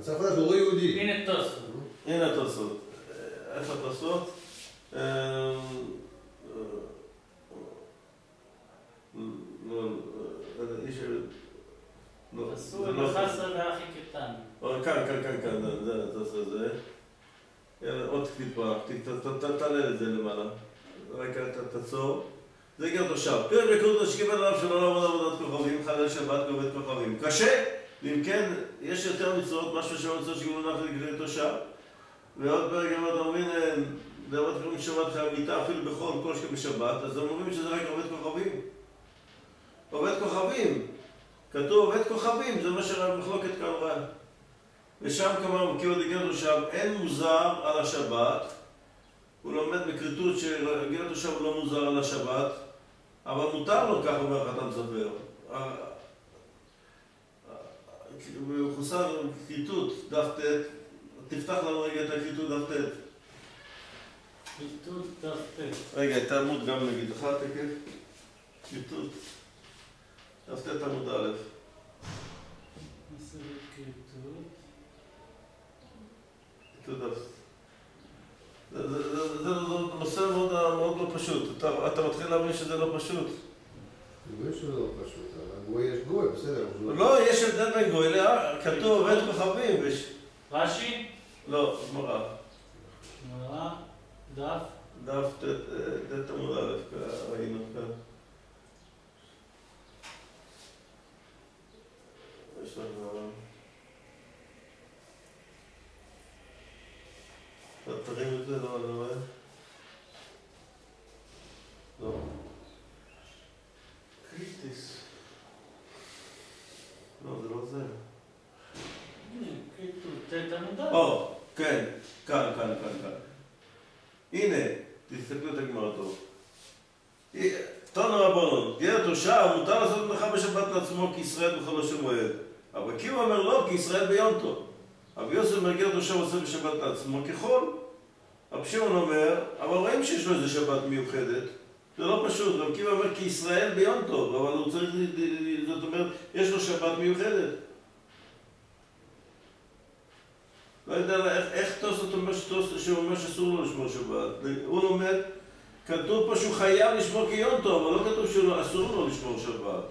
מצב חדש, הוא לא יהודי. הנה תוספות. הנה התוספות. אה, איפה התוספות? אה, אה, לא, אה, איש... לא, לא- בחסר והכי קטן. אה, כאן, כאן, כאן, כאן, זה, זה. יאללה, עוד ת- תעלה את זה למעלה. רק ת- תעצור. זה גר תושב. פרק בקורדו שקיבל עליו שלא לעבוד עבודת כוכבים, חל על שבת ועובד כוכבים. קשה, ואם כן, יש יותר מצוות, משהו שמצוות שקיבלו נחל גר תושב. ועוד פרק אתה מבין, אה, כוכבים בשבת חייב מיטה אפילו בכל כל שכם בשבת, אז הם אומרים שזה רק עובד כוכבים. עובד כוכבים. כתוב עובד כוכבים, זה מה שהמחלוקת כאן רואה. ושם כמובן, כי עוד הגר תושב, אין מוזר על השבת. הוא לומד בכריתות תושב הוא לא מוזר על השבת, אבל מותר לו, כך אומר חתם סופר. אה, הוא חוסר כריתות, דף ט', תפתח לנו רגע את הכריתות דף ט'. ביטול דף ט'. רגע, את העמוד גם נגיד לך תקף. כריתות. דף ט' עמוד א'. מסורת כריתות. כריתות דף. זה- נושא מאוד מאוד לא פשוט. אתה אתה מתחיל להבין שזה לא פשוט. גוי שלו לא פשוט, אבל גוי יש גוי, בסדר. לא, יש הבדל בין גוי ל... כתוב עובד כוכבים. רש"י? לא, גמרא. גמרא, דף, דף ט- עמוד א', כ- ראינו כאן. יש לנו... תרים את זה, לא, אני רואה. לא. קריטיס. לא, זה לא זה. א'. או, כן, כאן, כאן, כאן, כאן. הנה, תסתכלו את הגמרא טוב. תונו רבנון, גר תושב, מותר לעשות מלאכה בשבת לעצמו כישראל בכל השם מועד. אבל עקיבא אומר לא, כי ישראל ביום טוב. רבי יוסף אומר גר תושב עושה בשבת לעצמו ככל. רבי שמעון אומר, אבל רואים שיש לו איזה שבת מיוחדת. זה לא פשוט, רבי עקיבא אומר כי ישראל ביום טוב, אבל הוא צריך, זאת אומרת, יש לו שבת מיוחדת. לא יודע איך, טוסות אומר שטוס- שהוא אומר שאסור לו לשמור שבת. הוא לומד, כתוב פה שהוא חייב לשמור כיום טוב, אבל לא כתוב שאסור לו לשמור שבת.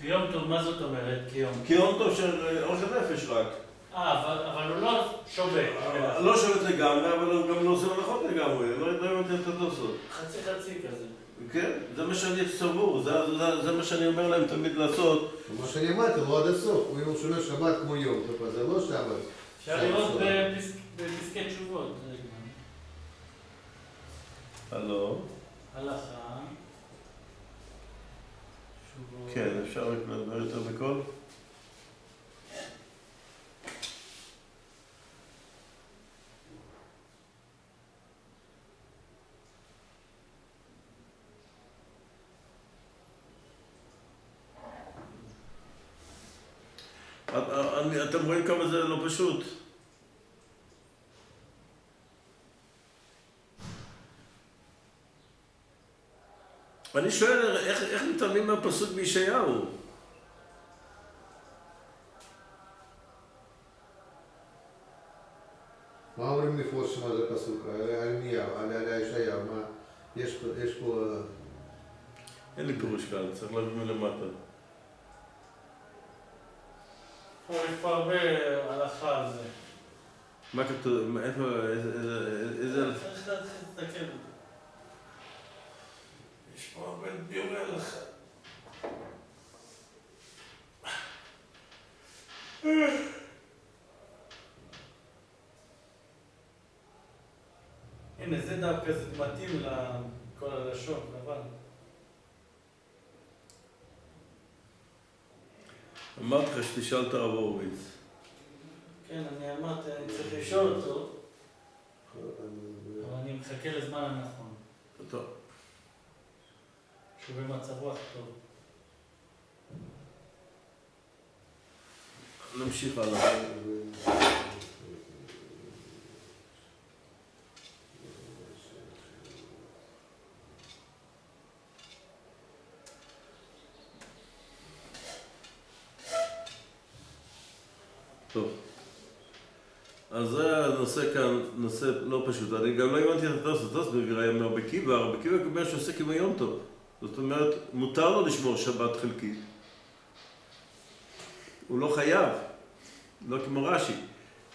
כיום טוב, מה זאת אומרת כיום? כיום טוב של אורך הנפש רק. אה, אבל- אבל הוא לא שובת. לא שבת לגמרי, אבל הוא גם לא עושה מלאכות לגמרי, לא לא הבנתי את הטוסות. חצי חצי כזה. כן, זה מה שאני סבור, זה, זה, זה מה שאני אומר להם תמיד לעשות. מה שאני אמרתי, לא עד הסוף. הוא אם שומר שבת כמו יום, זה לא שבת. אפשר לראות בפסק- בפסקי תשובות. הלו? הלכה. כן, אפשר לדבר יותר בקול? את- אני- אתם רואים כמה זה לא פשוט? ואני שואל, איך, איך מתעלמים מהפסוק בישעיהו? מה אומרים לפרוש מה זה פסוק? על ירמיהו, על ישעיהו, מה? יש פה, אין לי פירוש כאן, צריך להביא מלמטה. פה הרבה הלכה על זה. מה כתוב, איפה, איזה, איזה, איזה... צריך להתחיל להסתכל. יש פה הרבה ביורי הלכה. הנה, זה דווקא זה מתאים לכל הלשון, אבל... אמרתי לך שתשאל את הרב הורוביץ. כן, אני אמרתי, אני צריך לשאול אותו, אבל אני מחכה לזמן הנכון. טוב. שהוא במצב רוח טוב. נמשיך הלאה. טוב. אז זה הנושא כאן, נושא לא פשוט. אני גם לא הבנתי את הטוסט, הטוסט היה אומר בקיבה, רבי קיבה אומר שעוסק עם היום טוב. זאת אומרת, מותר לו לשמור שבת חלקית. הוא לא חייב, לא כמו רש"י.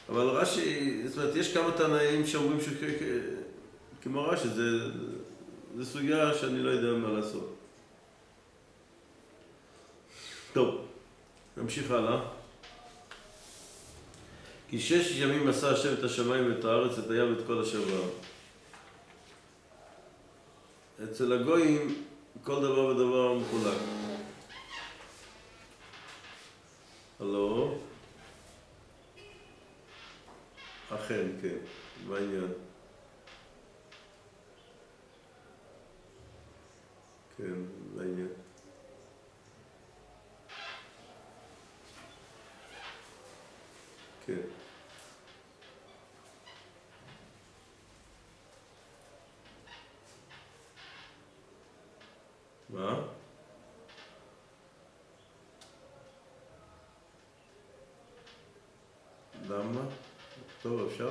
אבל רש"י, זאת אומרת, יש כמה תנאים שאומרים שכמו רש"י, זה, זה סוגיה שאני לא יודע מה לעשות. טוב, נמשיך הלאה. כי שש ימים עשה השם את השמיים ואת הארץ, את הים ואת כל אשר בה. אצל הגויים כל דבר ודבר מחולק. הלו? אכן, כן. מה העניין? כן, מה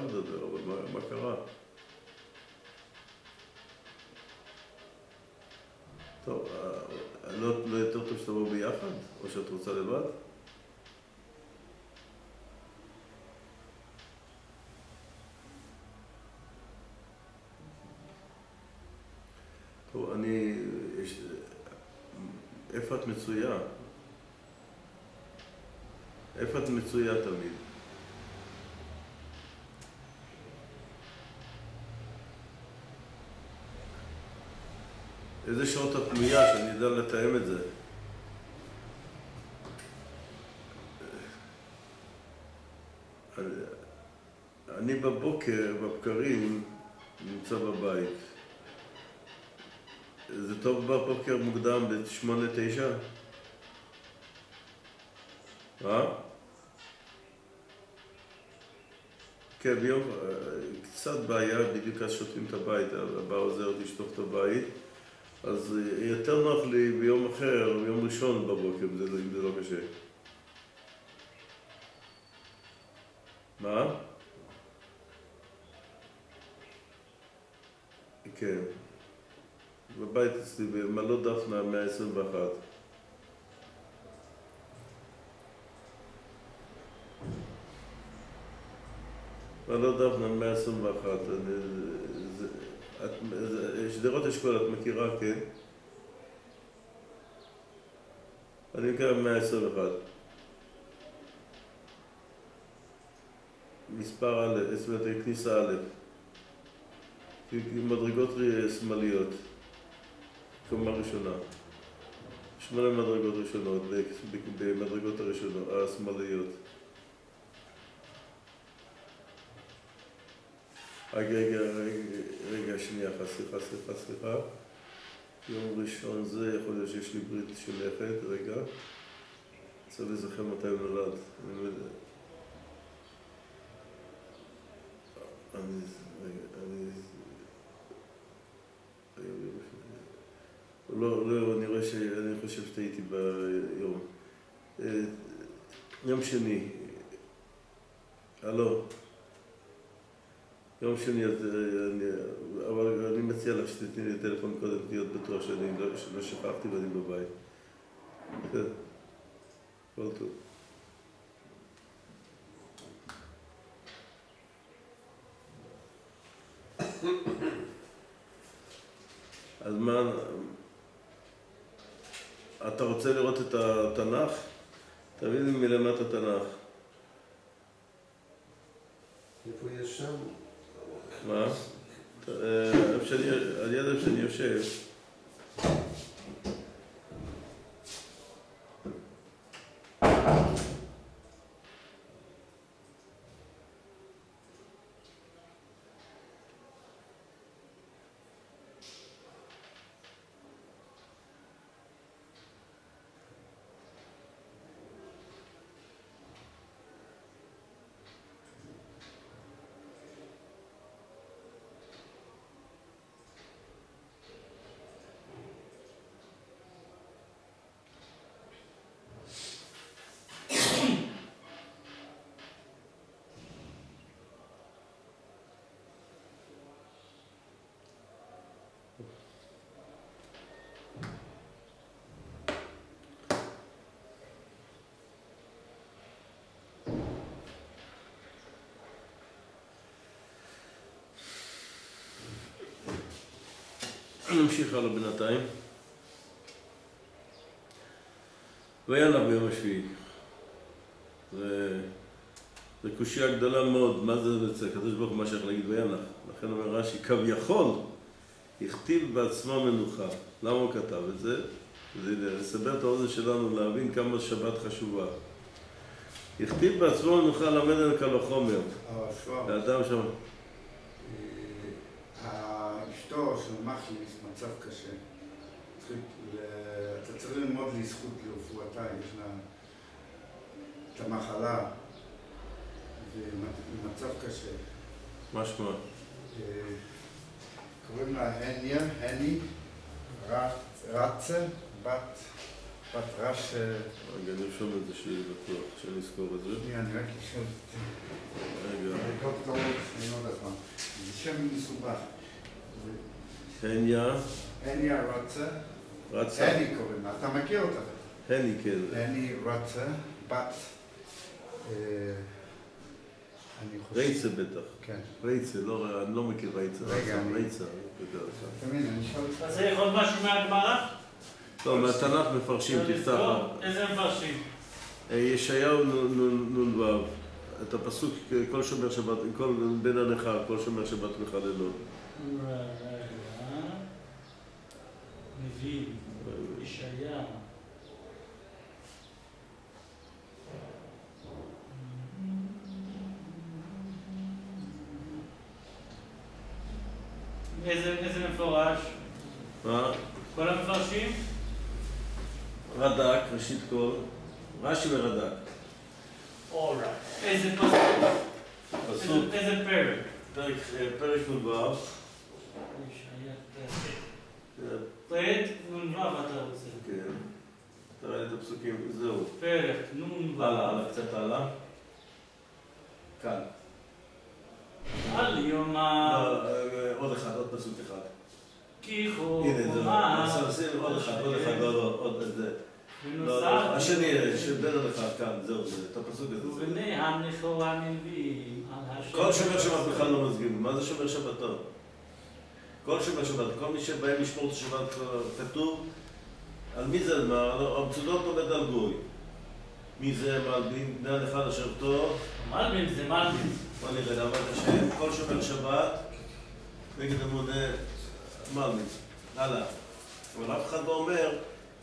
אתה מדבר, אבל מה, מה קרה? טוב, אה, אה, לא, לא יותר טוב שתבוא ביחד? או שאת רוצה לבד? טוב, אני... יש... איפה את מצויה? איפה את מצויה תמיד? איזה שעות את פנויה, שאני אדע לתאם את זה. אני בבוקר, בבקרים, נמצא בבית. זה טוב בבוקר מוקדם, בשמונה, תשע? אה? כן, ביום, קצת בעיה, בדיוק אז שוטפים את הבית, הבא עוזר לשטוף את הבית, אז יותר נוח לי ביום אחר, ביום ראשון בבוקר, אם זה, זה לא קשה. מה? כן. בבית אצלי, במעלות דפנה, המאה ה-21. מעלות דפנה, המאה ה-21. שדרות אשכול, את מכירה, כן? אני מכיר במאה ה-21. מספר א', זאת אומרת, כניסה א'. מדרגות שמאליות, קומה ראשונה. שמונה מדרגות ראשונות, במדרגות הראשונות, השמאליות. רגע, רגע, רגע, רגע, שנייה סליחה, סליחה, סליחה. יום ראשון זה, יכול להיות שיש לי ברית של לכת, רגע. צריך להיזכר מתי הוא נולד. אני לא יודע. אני... אני... לא, לא, אני רואה ש... אני חושב שטעיתי ביום. יום שני. הלו. יום שני, אבל אני מציע לך שתתני לי טלפון קודם, להיות בטוח שאני לא, לא שכחתי ואני בבית. כל טוב. אז מה, אתה רוצה לראות את התנ"ך? תביא לי מלמטה תנ"ך. איפה יש שם? מה? איפה שאני, על יד איפה שאני יושב. נמשיך הלאה בינתיים. וינח ביום השביעי. זו קושייה גדולה מאוד, מה זה אצל הקדוש ברוך הוא מה שייך להגיד וינח. לכן אומר רש"י, כביכול הכתיב בעצמו מנוחה. למה הוא כתב את זה? זה לסבר את האוזן שלנו להבין כמה שבת חשובה. הכתיב בעצמו מנוחה למד על קל וחומר. האדם שם... אשתו של מחליס, מצב קשה. אתה צריך ללמוד לי זכות לרפואתה, יש לה את המחלה, ומצב קשה. מה שמה? קוראים לה הניה, הני, רצה, בת, בת רש... רגע, נרשום את זה שיהיה בטוח, שאני אזכור את זה. שנייה, אני רק אשאל. רגע. אני לא יודע פעם. זה שם מסובך. הניה, הניה רצה, רצה, הני קוראים לה, אתה מכיר אותה? הני כן, הני רצה, בת... אה, אני חושב... רייצה בטח, כן. רייצה, לא, אני לא מכיר רייצה, רגע, רצה, אני- רייצה, אתה מבין, אני שואל אותך. אז זה יכול משהו מהגמרא? לא, מהתנ"ך מפרשים, תפתח. איזה מפרשים? אה, ישעיהו נ"ו, את הפסוק כל שומר שבת, כל בן הנכר, כל שומר שבת מחללו. נביאים, ישעיה. איזה מפורש? מה? כל המפרשים? רד"ק, ראשית כל, רש"י ורד"ק. איזה פסוק? איזה- פרק? אה, פרק נ"ו, ישעיה פרק. כן, פרק נ"ו אתה רוצה. כן, תראה את הפסוקים, זהו. פרק נ"ו. הלאה, הלאה, קצת הלאה. כאן. על יום לא. אה, עוד אחד, עוד פסוק אחד. כי הנה, זה, עוד אחד, עוד אחד, לא, לא, עוד זה. לא. השני, בן הנכר, כאן, זהו, זה, את הפסוק הזה. זה. ובני המכור הנלווים על השם. כל שומר שבת בכלל לא מזגים. מה זה שומר שבתון? כל שומר שבת, כל מי שבאים לשמור את השבת כתוב, על מי זה, המצודות עומד על גוי. מי זה מלבין, בני הנכר אשר טוב, מלבין זה מלבין. בוא נראה, לעבוד השם, כל שומר שבת, נגד המונה מלבין. הלאה. אבל אף אחד לא אומר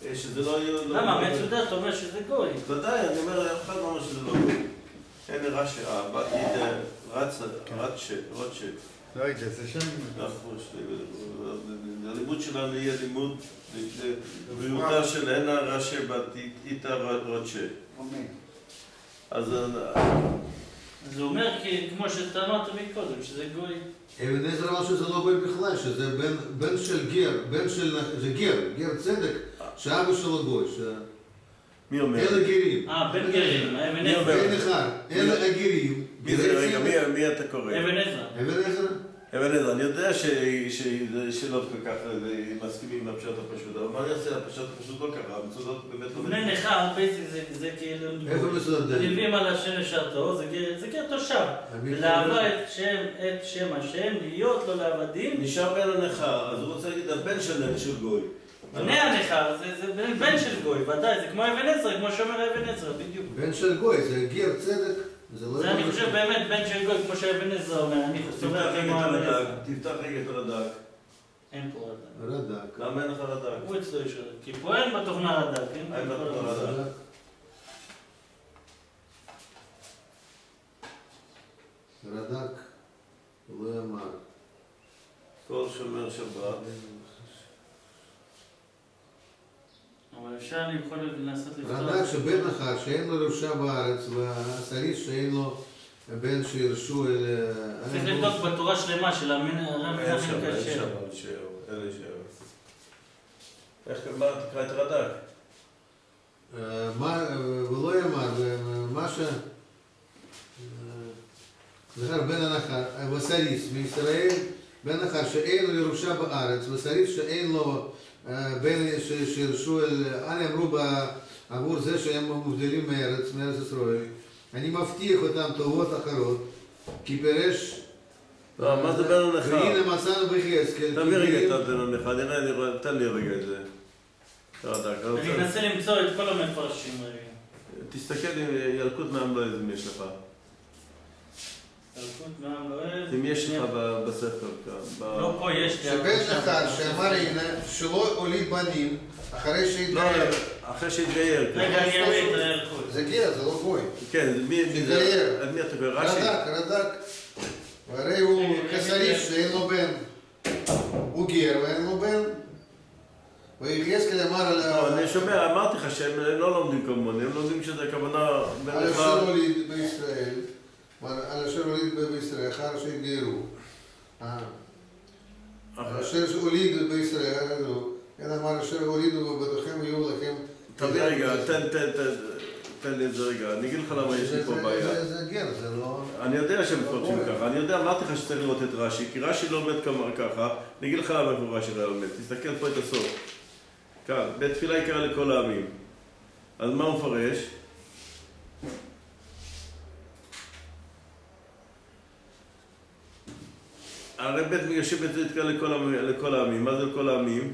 אה, שזה לא יהיו... לא- למה? מצודת אתה אומר שזה גוי. ודאי, אני אומר, אף אחד לא אומר שזה לא גוי. הנה רש"י, אה, באתי, אה, רצה, רצה, רצה. לא יודע, זה שם. אנחנו, הלימוד שלנו יהיה לימוד בריאותה של הנה רש"י בת איתה רצ'ה. אמן. אז אה, אז זה אומר כי- כמו שאתה אמרת מקודם, שזה גוי. אבן עזרא אמר שזה לא גוי בכלל, שזה בן, בן של גר, בן של, זה גר, גר צדק, שאבא שלו גוי, ש... מי אומר? אלה גרים. אה, בן גרים, אבן? עזרא. אין אחד, אלה הגרים. מי זה? רגע, מי אתה קורא? אבן עזרא. אבן עזרא? אבן עזרא, אני יודע ש- ש- שלא כל כך אה, מסכימים עם הפשט הפשוט, אבל מה אני אעשה? הפשט הפשוט לא ככה, המצודות באמת לא... בני נכר, בעצם זה- זה כאילו... איפה מסודר דני? נלווים על השם לשרתו, זה גר- זה גר תושב. אני ולאהבה את שם את שם השם, להיות לו לעבדים. נשאר בן הנכר, אז הוא רוצה להגיד הבן של של גוי. בני הנכר, זה- זה בן- בן של גוי, ודאי, זה כמו אבן עזרא, כמו שאומר אבן עזרא, בדיוק. בן של גוי, זה גר צדק, זה לא... זה אני חושב. באמת בן של גוי, כמו שאבן עזרא אומר, אני תפתח סובר רגע כמו את אבן עזרא. הרד"ק, תפתח רגע את הרד"ק. אין פה רד"ק. רד"ק. למה אין לך רד"ק? הוא אצלו יש רד"ק. כי פה אין בתוכנה רד"ק, כן? אין בתוכנה רד"ק. רד"ק. רד"ק, לא אמר. כל שומר שבת. אבל אפשר יכול לנסות לפתור. רד"ק שבן אחד שאין לו ירושה בארץ, והשריש שאין לו בן שירשו אל... צריך לבדוק בתורה שלמה של המין אין שם, אין. שם אין. איך תקרא את הרד"ק? אה, מה, אה, ולא יאמר, מה ש... זכר בן הנחר, וסריס מישראל, בן נחר שאין לו ירושה בארץ, וסריס שאין לו אה, בן ש- שירשו אל... אנה אמרו ב- עבור זה שהם מובדלים מארץ, מארץ ישראל, אני מבטיח אותם טובות אחרות, כי פירש... לא, מה זה בן הנכר? והנה מצאנו ביחזקאל. תביא רגע את הבן הנכר, נראה, תן לי רגע את זה. את הרד"ק. אני אנסה למצוא את כל המפרשים רגע. תסתכל ילקוט מעם לא אם יש לך. ילקוט מעם לא אוהב. אם יש לך בספר כאן. ב- לא פה יש לי. שבן נחר שאמר הנה שלא הוליד בנים אחרי לא, שהתגייר. אחרי שהתגייר. כן. רגע, אני אביא את הילקוט. זה גר, זה לא גוי. כן, מי מי זה? שהתגייר. על מי אתה קורא? רש"י? רד"ק, רד"ק. והרי הוא כסריש שאין לו בן. הוא גר ואין לו בן. ויחזקאל אמר על לא, אני שומע, אמרתי לך שהם לא לומדים כמוני, הם לומדים שזה הכוונה על אשר נכר. הוליד בישראל, על אשר הוליד בישראל אחר. על אשר הוליד בישראל, כן אמר אשר הולידו בבתיכם יהיו לכם. תביא רגע, תן, תן, תן, תן לי את זה רגע, אני אגיד לך למה יש לי פה בעיה. זה- גר, זה לא... אני יודע שהם מפרשים ככה, אני יודע, אמרתי לך שצריך לראות את רש"י, כי רש"י לא כמה- ככה, אני אגיד לך למה איפה רש"י לא לומד, תסתכל פה את הסוף. כאן, בית תפילה יקרה לכל העמים. אז מה הוא מפרש? הרי בית בית תפילה לכל העמים- לכל העמים, מה זה לכל העמים?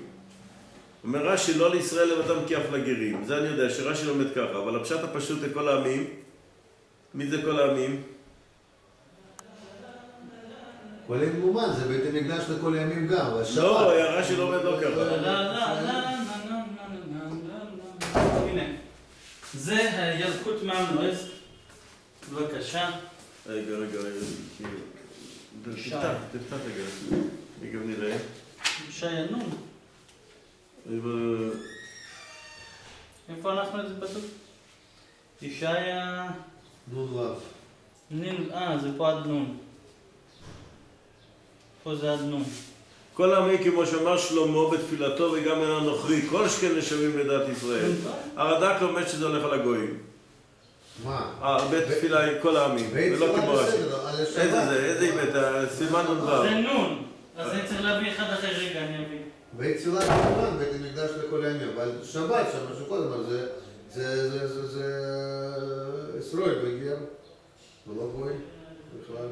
אומר רש"י, לא לישראל לבדם כי אף לגרים. זה אני יודע, שרש"י לומד ככה, אבל הפשט הפשוט לכל העמים, מי זה כל העמים? כל ימים מובן, זה בית המקדש לכל הימים גם, אבל שבת. לא, רש"י לומד לא לא, ככה. לא, לא, לא, לא, לא, לא, לא. הנה, זה הילקוט מהנועז. בבקשה. רגע, רגע, רגע. תפתח, תפתח רגע. רגע נראה. ישעיה נון. רגע, איפה אנחנו את זה פסוק? ישעיה... נ"ו. נין... אה, זה פה עד נון. פה זה עד נון. כל העמים כמו שאמר שלמה בתפילתו וגם אין הנוכרי, כל שכן נשבים לדת ישראל. הרד"ק לומד שזה הולך על הגויים. מה? אה, בית תפילה כל העמים, ולא תפילה כמו רש"י. איזה זה? איזה איבט? סימן נ"ו. זה נון. אז אני צריך להביא אחד אחרי רגע, אני אביא. בית תפילה כמובן, בית המקדש לכל הימים, אבל שבת שם, משהו קודם, אז זה, זה, זה, זה, זה ישראל וגר, ולא גוי בכלל.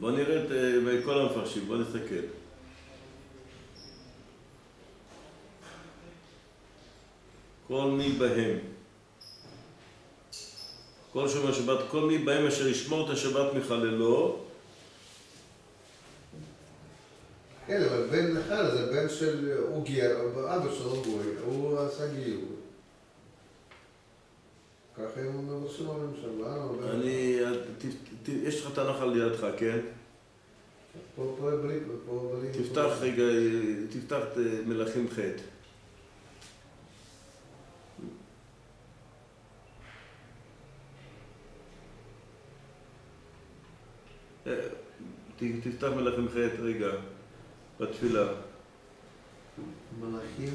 בוא נראה את אה, כל המפרשים, בוא נסתכל. כל מי בהם. כל שומר שבת, כל מי בהם אשר ישמור את השבת מחללו, כן, אבל בן נחל זה בן של, הוא גר, אבא שלו גוי, הוא עשה גיור. ככה הם מבקשים בממשלה, אבל- אני, יש לך את הנחל לידך, כן? פה פה ברית, פה ברית. תפתח רגע, תפתח אה, מלכים ח'. תפתח מלכים ח' רגע, בתפילה. מלאכים.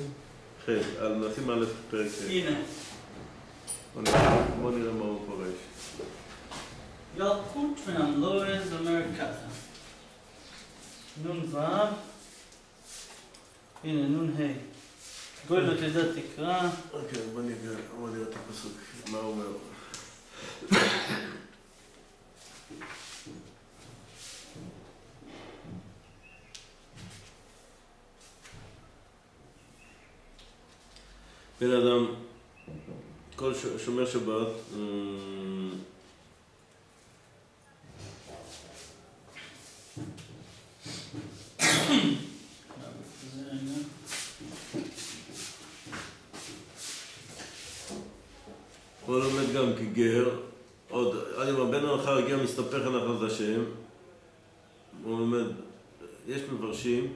ח', על מלכים א' פרק ח'. הנה. בוא נראה- מה הוא מפרש. ילקוט מהנועז אומר ככה. נ"ו. הנה, נ"ה. גוי לא תדע תקרא. אוקיי, בוא נראה את הפסוק, מה הוא אומר. בן אדם, כל שומר שבת, רגע. הוא לומד גם כגר, עוד, אני אומר, בן הנחר הגיע מסתפך הנחל את השם, הוא לומד, יש מפרשים,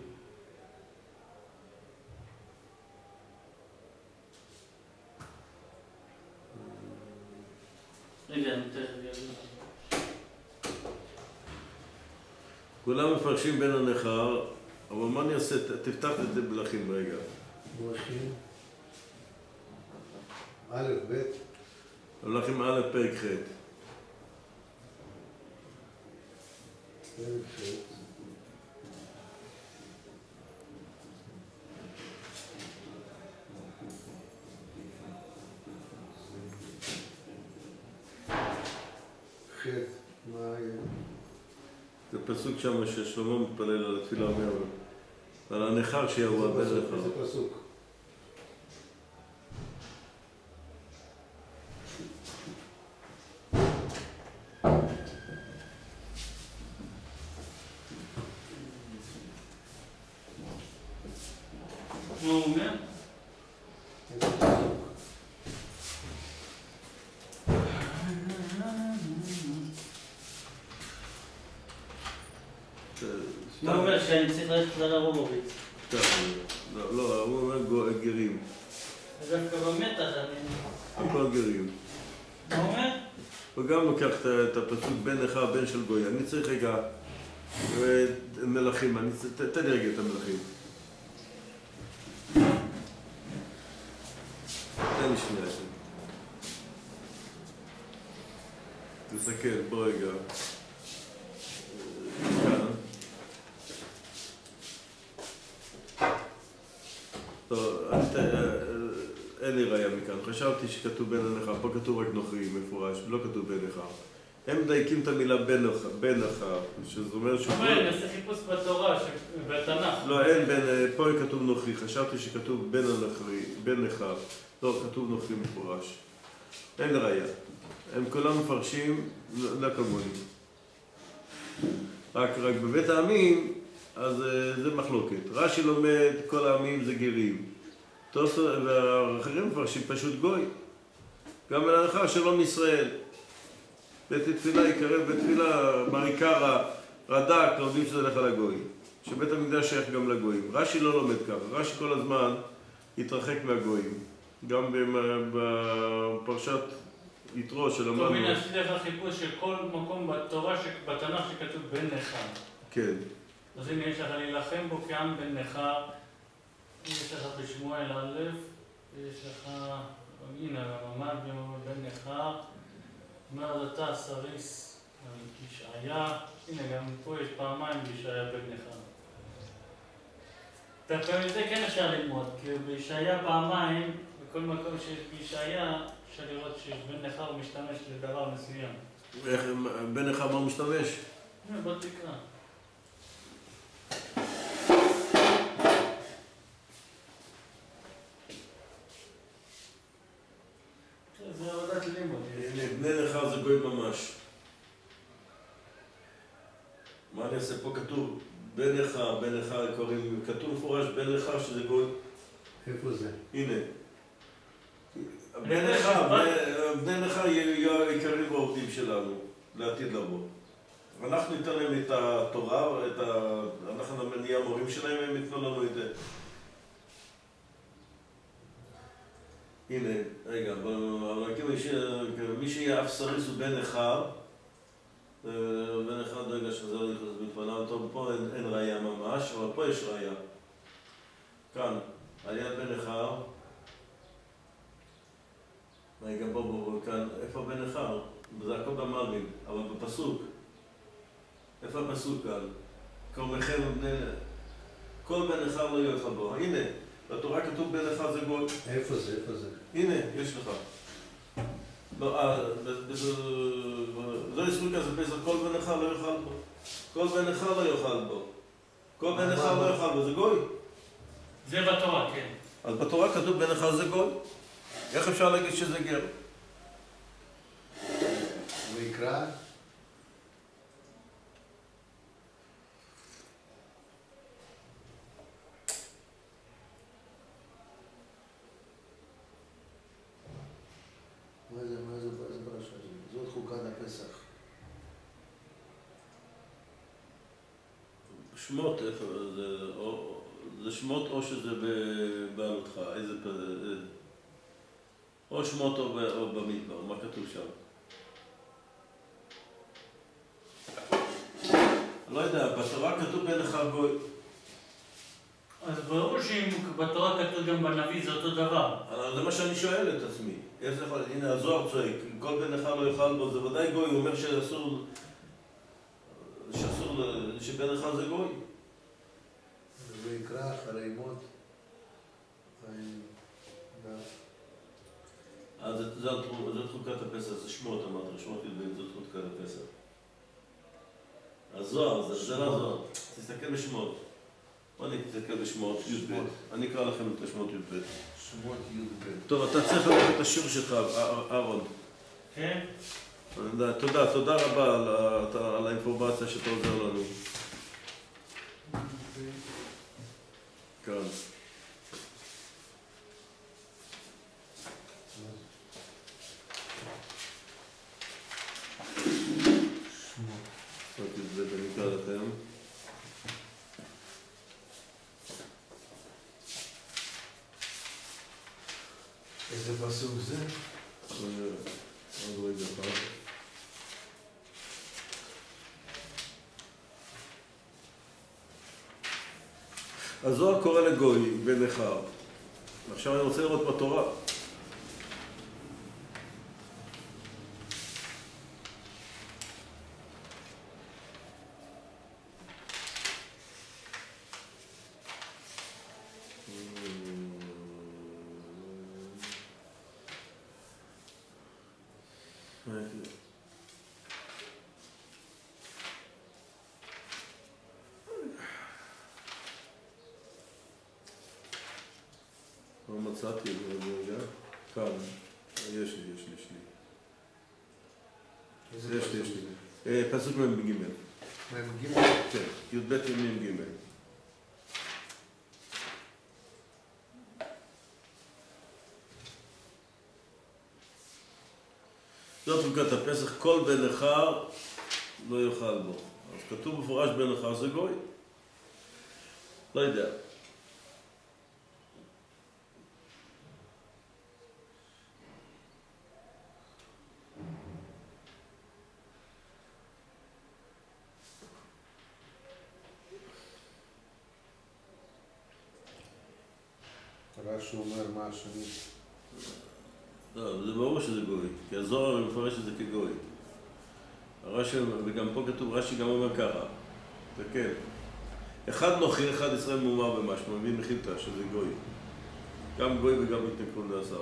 רגע, אני תכף אגיד. כולם מפרשים בין הנכר, אבל מה אני אעשה? תפתח את זה בלכים רגע. מלאכים. א', ב', מלכים א' פרק ח'. פרק. ח', מה היה? זה פסוק שם ששלמה מתפלל על התפילה, אומר, על הנכר שיבוא הבן איזה נכר. פסוק? מה הוא אומר? איזה פסוק? זה מה הוא אומר שאני צריך ללכת? סתם, לא, לא, הוא אומר גרים, דווקא במתח אני... הכל גרים. מה הוא אומר? הוא גם לוקח את הפסוק בן נכר, בן של גוי. אני צריך רגע אה, מלכים, תן לי רגע את המלכים. תן לי שנייה. תסתכל, בוא רגע. כאן. טוב, אני ת- אה, אין לי ראייה מכאן. חשבתי שכתוב בן הנכר, פה כתוב רק נוכרי מפורש, לא כתוב בן נכר. הם מדייקים את המילה בן אח- בן אחר, שזה אומר שהוא... אומר, אני אעשה חיפוש בתורה, ש- בתנ"ך. לא, אין בן, פה כתוב נוכרי, חשבתי שכתוב בן הנוכרי, בן נכר, לא, כתוב נוכרי מפורש. אין ראייה. הם כולם מפרשים לא כמוני. רק, רק בבית העמים, אז אה, זה מחלוקת. רש"י לומד, כל העמים זה גרים. תוספות והאחרים מפרשים פשוט גוי. גם בלהלכה שלום ישראל. בית תפילה יקרב בית תפילה, מריקרא, רד"ק, לומדים שזה הולך על הגויים. שבית המקדש שייך גם לגויים. רש"י לא לומד ככה, רש"י כל הזמן התרחק מהגויים. גם בפרשת יתרו טוב, שלמדנו. הנה עשיתי לך חיפוש של כל מקום בתורה, ש- בתנ"ך שכתוב בן נכר. כן. אז הנה יש לך להילחם בו כעם בן נכר, יש לך בשמואל א', יש לך, הנה הממ"ד בן נכר, אומר אתה סריס ישעיה, הנה גם פה יש פעמיים בישעיה בן נכר. דווקא מזה כן אפשר ללמוד, כי בישעיה פעמיים, בכל מקום שיש בישעיה, אפשר לראות שיש בן נכר הוא משתמש לדבר מסוים. איך, בן אחד מה משתמש? הנה, בוא תקרא. זה עבודת לימוד. הנה, בני נכר זה גוי ממש. אעשה? פה כתוב בן נכר, בן נכר קוראים, כתוב מפורש בן נכר שזה גוי. איפה זה? הנה. בני שבא- בני- נכר יהיו העיקרים והעובדים שלנו לעתיד לבוא. אנחנו ניתן להם את התורה, את ה... אנחנו נהיה המורים שלהם, הם ייתנו לנו את זה. הנה, רגע, בוא נגיד מי שיהיה אף סריס הוא בן נכר. אה, בן אחד, רגע, שזה לא נכנס בפניו, טוב, פה אין, אין ראייה ממש, אבל פה יש ראייה. כאן, על יד בן נכר. רגע, בוא, בוא, בוא, כאן, איפה בן נכר? זה הכל במלבים, אבל בפסוק. איפה הפסוק כאן? קרומכם ובני... כל בן נכר לא יאכל בו. הנה, בתורה כתוב בן נכר זה גוי. איפה זה? איפה זה? הנה, יש לך. לא, איסור כזה פסח, כל בן נכר לא יאכל בו. כל בן נכר לא יאכל בו. כל בן נכר לא יאכל בו, זה גוי. זה בתורה, כן. אז בתורה כתוב בן נכר זה גוי. איך אפשר להגיד שזה גר? ויקרא? מה זה, מה זה, מה זה פרשה הזאת? זאת חוקת הפסח. שמות, איפה זה? או- זה שמות או שזה בבעלותך? איזה... פ- אה, או שמות או או במדבר, מה כתוב שם? לא יודע, בתורה כתוב בן נכר גוי. אז ברור שאם בתורה כתוב גם בנביא זה אותו דבר. זה מה שאני שואל את עצמי. איך זה יכול? הנה הזוהר צועק, כל בן נכר לא יאכל בו, זה ודאי גוי, הוא אומר שאסור... שבן נכר זה גוי. ויקרא אחרי מות. אז זה- זה התחו- זאת חוקת הפסח, זה שמות, אמרת, שמות י"ב, זאת חוקת הפסח. הזוהר, זה זה לא הזוהר. תסתכל בשמות. בוא נסתכל בשמות י"ב. אני אקרא לכם את השמות י"ב. שמות י"ב. טוב, אתה צריך ללכת את השיר שלך, אה- אהרון. כן? תודה, תודה רבה על על האינפורמציה שאתה עוזר לנו. כאן. שמות. שמות י"ב, אני אקרא לכם. איזה פסוק זה? אה, עוד רגע אחד. הזוהר קורא לגוי בן נכר. עכשיו אני רוצה לראות בתורה. מצאתי את זה רגע. כאן. יש לי, יש לי, יש לי. יש לי, יש לי. אה, פסוק מ"ג. מ"ג? כן, י"ב מ"ג. זאת חוקת הפסח, כל בן נכר לא יאכל בו. אז כתוב במפורש בן נכר זה גוי. לא יודע. רש"י אומר מה השני. לא, זה ברור שזה גוי, כי הזוהר מפרש את זה כגוי. הרש"י, וגם פה כתוב, רש"י גם אומר ככה, תסתכל. אחד נוכרי, אחד ישראל מאומר במשמע, מביא מחיתה, שזה גוי. גם גוי וגם התנכרות לעשר.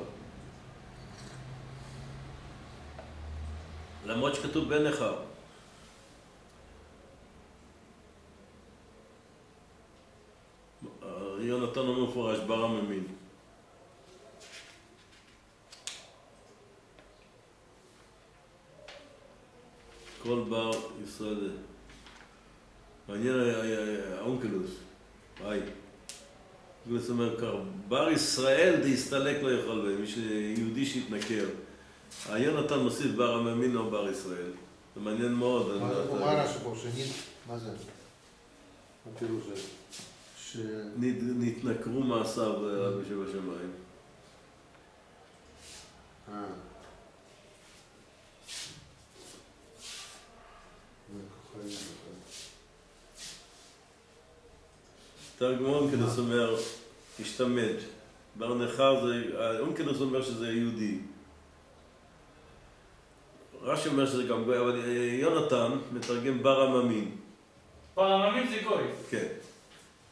למרות שכתוב בן נכר. יונתן אומר מפורש, בר הממין. כל בר ישראל. מעניין האונקלוס, היי. אונקלוס אומר כך, בר ישראל דהסתלק לא יכול בהם, מי שיהודי שהתנכר. היונתן מוסיף בר המאמין או בר ישראל. זה מעניין מאוד. מה אני- זה? מה רש"י פה? שנית? מה זה? ש... נת- נתנכרו מעשיו אבי שבשמיים. אה. תרגום אונקלוס אומר, השתמד. בר נכר זה, אונקלוס אומר שזה יהודי. רש"י אומר שזה גם גוי, אבל יונתן מתרגם בר המאמין. פרממים זה גוי. כן.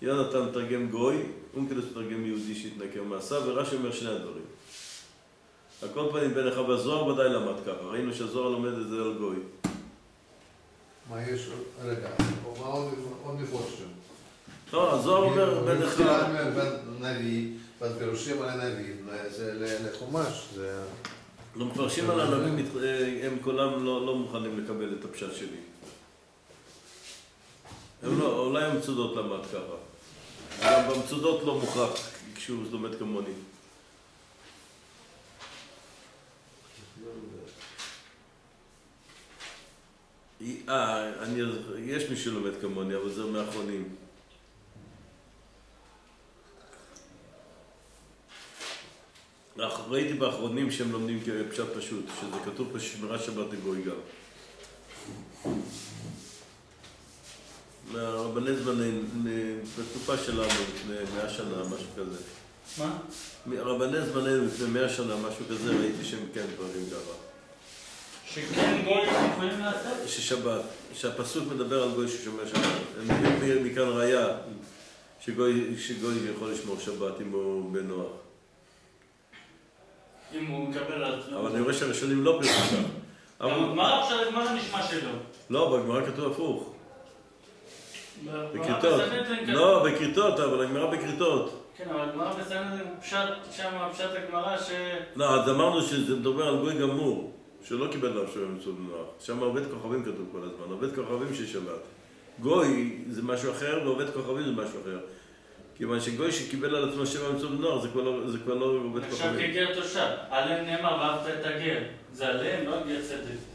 יונתן מתרגם גוי, אונקלוס מתרגם יהודי שהתנכר מעשיו, ורש"י אומר שני הדברים. על כל פנים, בן אחד בזוהר ודאי למד ככה, ראינו שהזוהר לומד את זה על גוי. מה יש? רגע, מה עוד מפורש שם? לא, הזוהר אומר אחד. בן נביא, בן פירושים על הנביא, זה ל- לחומש, זה... המפרשים על הנביא, אה, הם כולם לא, לא מוכנים לקבל את הפשט שלי. הם לא, אולי המצודות למד ככה. במצודות לא מוכרח כשהוא לומד כמוני. אה, יש מי שלומד כמוני, אבל זה מהאחרונים. ראיתי באחרונים שהם לומדים כפשט פשוט, שזה כתוב פה שמירת שבת לגוי גם. מהרבני זמנים, בתקופה שלנו, לפני מאה שנה, משהו כזה. מה? רבני זמננו לפני מאה שנה, משהו כזה, ראיתי שהם כן דברים ככה. שכן גוי יכולים לעשות? ששבת, שהפסוק מדבר על גוי ששומר שבת. הם מביאים מכאן שגוי, שגוי יכול לשמור שבת אם הוא בנוח. אם הוא מקבל על עצמו. אבל אני רואה שהראשונים לא כך. אבל- מה זה נשמע שלו? לא, בגמרא כתוב הפוך. בכריתות. לא, בכריתות, אבל הגמרא בכריתות. כן, אבל הגמרא בסנהדרין, פשט, שם פשט הגמרא ש... לא, אז אמרנו שזה מדבר על גוי גמור, שלא קיבל לאף שם מצוות בנוח. שם עובד כוכבים כתוב כל הזמן, עובד כוכבים של שבת. גוי זה משהו אחר, ועובד כוכבים זה משהו אחר. כיוון שגוי שקיבל על עצמו שבע מצוות בנוח, זה כבר לא, זה כבר לא עובד נחשב כוכבים. כגר תושב. עליהם נאמר, ואהבת את הגר. זה עליהם, לא גר צדק.